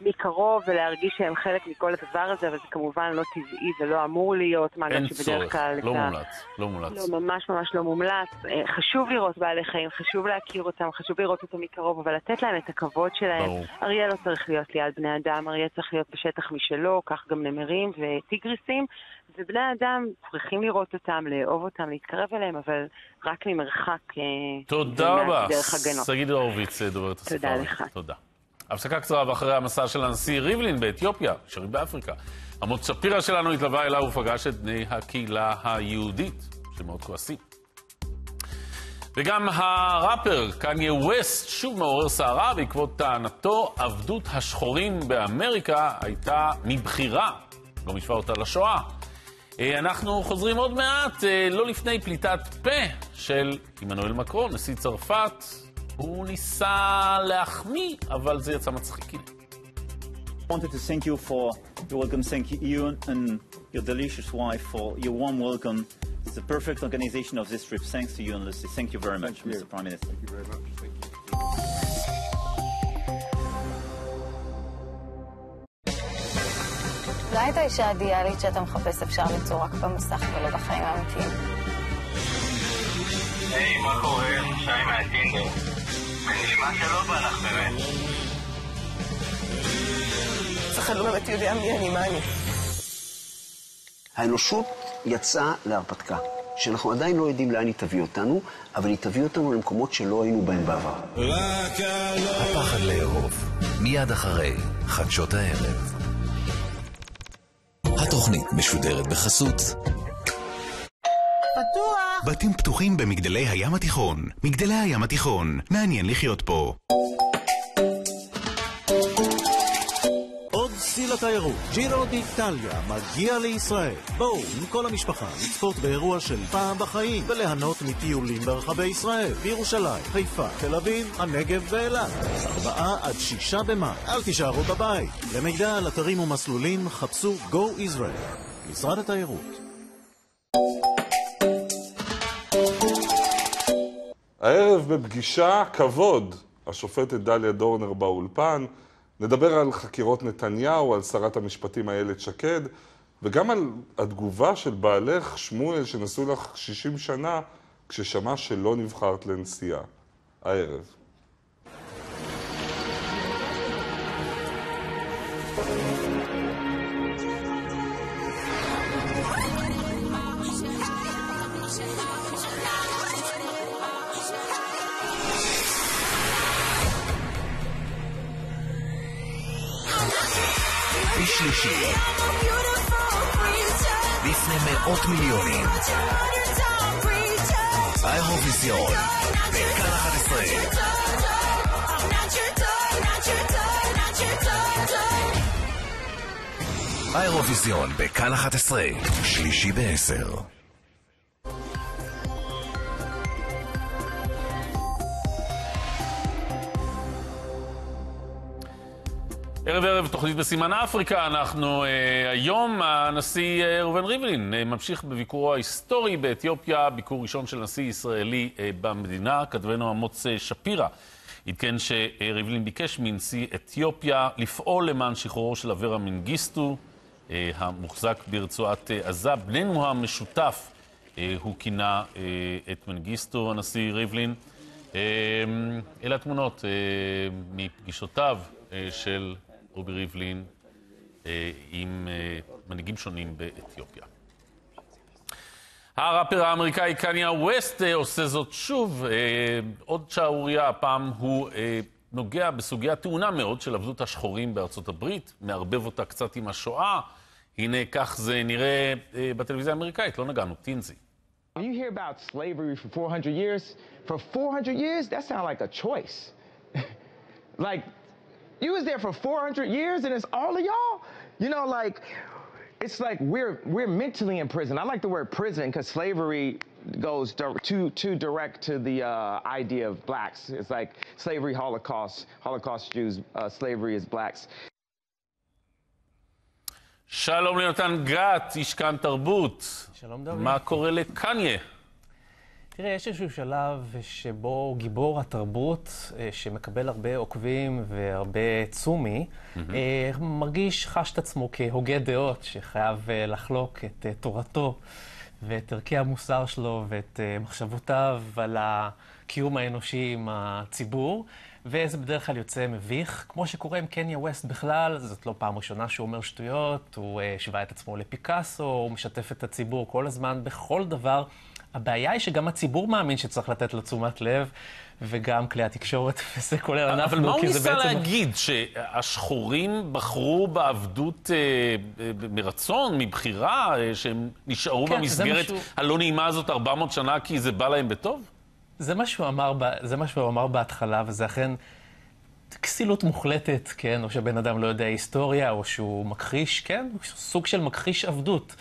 מקרוב ולהרגיש שהם חלק מכל הדבר הזה, אבל זה כמובן לא טבעי ולא אמור להיות, מה גם שבדרך כלל... לא מומלץ, לא מומלץ. לא, ממש ממש לא מומלץ. חשוב לראות בעלי חיים, חשוב להכיר אותם, חשוב לראות אותם מקרוב, אבל לתת להם את הכבוד שלהם. ברור. אריה לא צריך להיות ליד בני אדם, אריה צריך להיות בשטח משלו, כך גם נמרים וטיגריסים, ובני אדם צריכים לראות אותם, לאהוב אותם, להתקרב אליהם, אבל רק ממרחק אה, תודה רבה. שגיא הורוביץ, דוברת השפה. תודה לך. תודה. הפסקה קצרה ואחרי המסע של הנשיא ריבלין באתיופיה, שרים באפריקה. עמוד שפירא שלנו התלווה אליו ופגש את בני הקהילה היהודית, שמאוד כועסים. וגם הראפר קניה ווסט שוב מעורר סערה בעקבות טענתו עבדות השחורים באמריקה הייתה מבחירה, לא משווה אותה לשואה. אה, אנחנו חוזרים עוד מעט, אה, לא לפני פליטת פה של עמנואל מקרון, נשיא צרפת. הוא ניסה להחמיא, אבל זה יצא מצחיק. wanted to thank you for your welcome. Thank you and your delicious wife for your warm welcome It's the perfect organization of this trip. Thanks to you and Lucy. Thank you very much, Thank you. Mr. Prime Minister. Thank you very much. Thank you. אולי את האישה האידיאלית שאתה מחפש אפשר למצוא רק במסך ולא בחיים האמיתיים. היי, מה קורה? שי מהטינדר. נשמע שלא בא לך באמת. אף אחד לא באמת יודע מי אני, מה אני. האנושות יצאה להרפתקה, שאנחנו עדיין לא יודעים לאן היא תביא אותנו, אבל היא תביא אותנו למקומות שלא היינו בהם בעבר. הפחד לאהוב, מיד אחרי חדשות הערב. התוכנית משודרת בחסות. בתים פתוחים במגדלי הים התיכון. מגדלי הים התיכון, מעניין לחיות פה. עוד שיא לתיירות, ג'ירו דיטליה מגיע לישראל. בואו עם כל המשפחה לצפות באירוע של פעם בחיים וליהנות מטיולים ברחבי ישראל, בירושלים, חיפה, תל אביב, הנגב ואילת. ארבעה עד שישה במאי. אל תישארו בבית. למידע על אתרים ומסלולים חפשו Go Israel. משרד התיירות. הערב בפגישה כבוד, השופטת דליה דורנר באולפן, נדבר על חקירות נתניהו, על שרת המשפטים איילת שקד, וגם על התגובה של בעלך, שמואל, שנשוי לך 60 שנה, כששמע שלא נבחרת לנשיאה. הערב. בשלישי, לפני מאות מיליונים, האירוויזיון, בכאן 11. האירוויזיון בכאן 11, שלישי בעשר. ערב ערב תוכנית בסימן אפריקה, אנחנו אה, היום הנשיא אה, ראובן ריבלין אה, ממשיך בביקורו ההיסטורי באתיופיה, ביקור ראשון של נשיא ישראלי אה, במדינה, כתבנו אמוץ אה, שפירא. עדכן שריבלין ביקש מנשיא אתיופיה לפעול למען שחרורו של אברה מנגיסטו, אה, המוחזק ברצועת אה, עזה. בנינו המשותף, אה, הוא כינה אה, את מנגיסטו, הנשיא ריבלין. אה, אלה התמונות אה, מפגישותיו אה, של רובי ריבלין אה, עם אה, מנהיגים שונים באתיופיה. הראפר האמריקאי קניה ווסט אה, עושה זאת שוב. עוד שערורייה, הפעם הוא נוגע בסוגיה טעונה מאוד של עבדות השחורים בארצות הברית, מערבב אותה קצת עם השואה. הנה, כך זה נראה אה, בטלוויזיה האמריקאית, לא נגענו, טינזי. You hear about slavery for 400 years, for 400 years, that sounds like a choice. like, you was there for 400 years and it's all of y'all? You know, like, it's like we're we're mentally in prison. I like the word prison because slavery goes dir- too too direct to the uh, idea of blacks. It's like slavery, Holocaust, Holocaust Jews, uh, slavery is blacks. שלום ליונתן גת, איש כאן תרבות. שלום דוד. מה קורה לקניה? תראה, יש איזשהו שלב שבו גיבור התרבות, אה, שמקבל הרבה עוקבים והרבה צומי, אה, מרגיש, חש את עצמו כהוגה דעות, שחייב אה, לחלוק את תורתו ואת ערכי המוסר שלו ואת מחשבותיו על הקיום האנושי עם הציבור. וזה בדרך כלל יוצא מביך, כמו שקורה עם קניה ווסט בכלל, זאת לא פעם ראשונה שהוא אומר שטויות, הוא השווה את עצמו לפיקאסו, הוא משתף את הציבור כל הזמן בכל דבר. הבעיה היא שגם הציבור מאמין שצריך לתת לו תשומת לב, וגם כלי התקשורת, וזה כולל אנחנו, אבל מה הוא כי זה ניסה בעצם... להגיד? שהשחורים בחרו בעבדות אה, אה, מרצון, מבחירה, אה, שהם נשארו כן, זה במסגרת משהו- הלא נעימה הזאת 400 שנה כי זה בא להם בטוב? זה מה שהוא אמר, זה מה שהוא אמר בהתחלה, וזה אכן כסילות מוחלטת, כן? או שבן אדם לא יודע היסטוריה, או שהוא מכחיש, כן? סוג של מכחיש עבדות.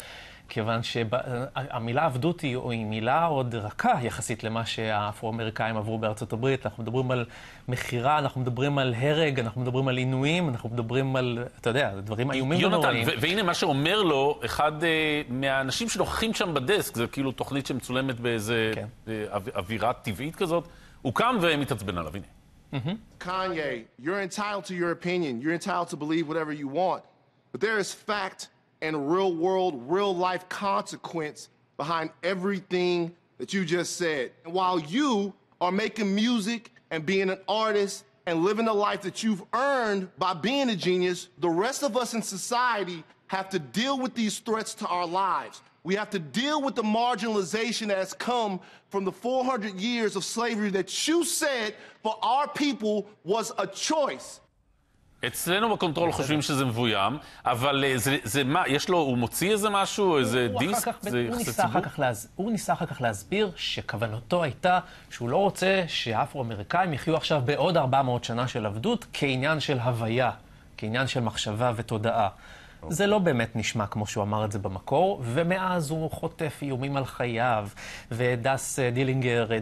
כיוון שהמילה עבדות היא, היא מילה עוד רכה יחסית למה שהאפרו-אמריקאים עברו בארצות הברית. אנחנו מדברים על מכירה, אנחנו מדברים על הרג, אנחנו מדברים על עינויים, אנחנו מדברים על, אתה יודע, דברים איומים יונתן, ונוראים. ו- והנה מה שאומר לו אחד אה, מהאנשים שנוכחים שם בדסק, זה כאילו תוכנית שמצולמת באיזה כן. אה, אוויר- אווירה טבעית כזאת, הוא קם ומתעצבן עליו, הנה. Kanye, you're entitled to your opinion. You're entitled to believe whatever you want. But there is fact and real world, real life consequence behind everything that you just said. And while you are making music and being an artist and living the life that you've earned by being a genius, the rest of us in society have to deal with these threats to our lives. We have to deal with the marginalization that has come from the 400 years of slavery that you said for our people was a choice. אצלנו ב control חושבים שזה מבוים, אבל אה, זה, זה מה, יש לו, הוא מוציא איזה משהו, איזה הוא דיסק? כך- זה הוא ניסה אחר? כך להס- הוא ניסה אחר כך להסביר שכוונתו הייתה שהוא לא רוצה שהאפרו-אמריקאים יחיו עכשיו בעוד 400 שנה של עבדות כעניין של הוויה, כעניין של מחשבה ותודעה. זה לא באמת נשמע כמו שהוא אמר את זה במקור, ומאז הוא חוטף איומים על חייו, ודס אה, דילינגר אה,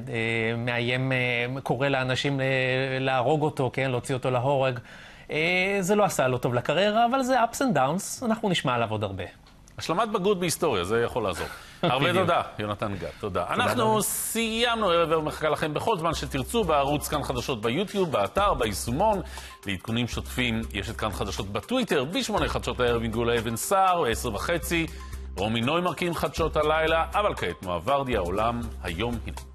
מאיים, קורא לאנשים להרוג אותו, כן, להוציא אותו להורג. אה, זה לא עשה לו טוב לקריירה, אבל זה ups and downs, אנחנו נשמע עליו עוד הרבה. השלמת בגרות בהיסטוריה, זה יכול לעזור. הרבה. תודה, יונתן גת, תודה. אנחנו. סיימנו ערב ערב מחכה לכם בכל זמן שתרצו, בערוץ כאן חדשות ביוטיוב, באתר, ביישומון. לעדכונים שוטפים יש את כאן חדשות בטוויטר, בשמונה חדשות הערב עם גאולה אבן סער, בעשר וחצי. רומי נוימרקין חדשות הלילה, אבל כעת נועה ורדי, העולם היום הנה.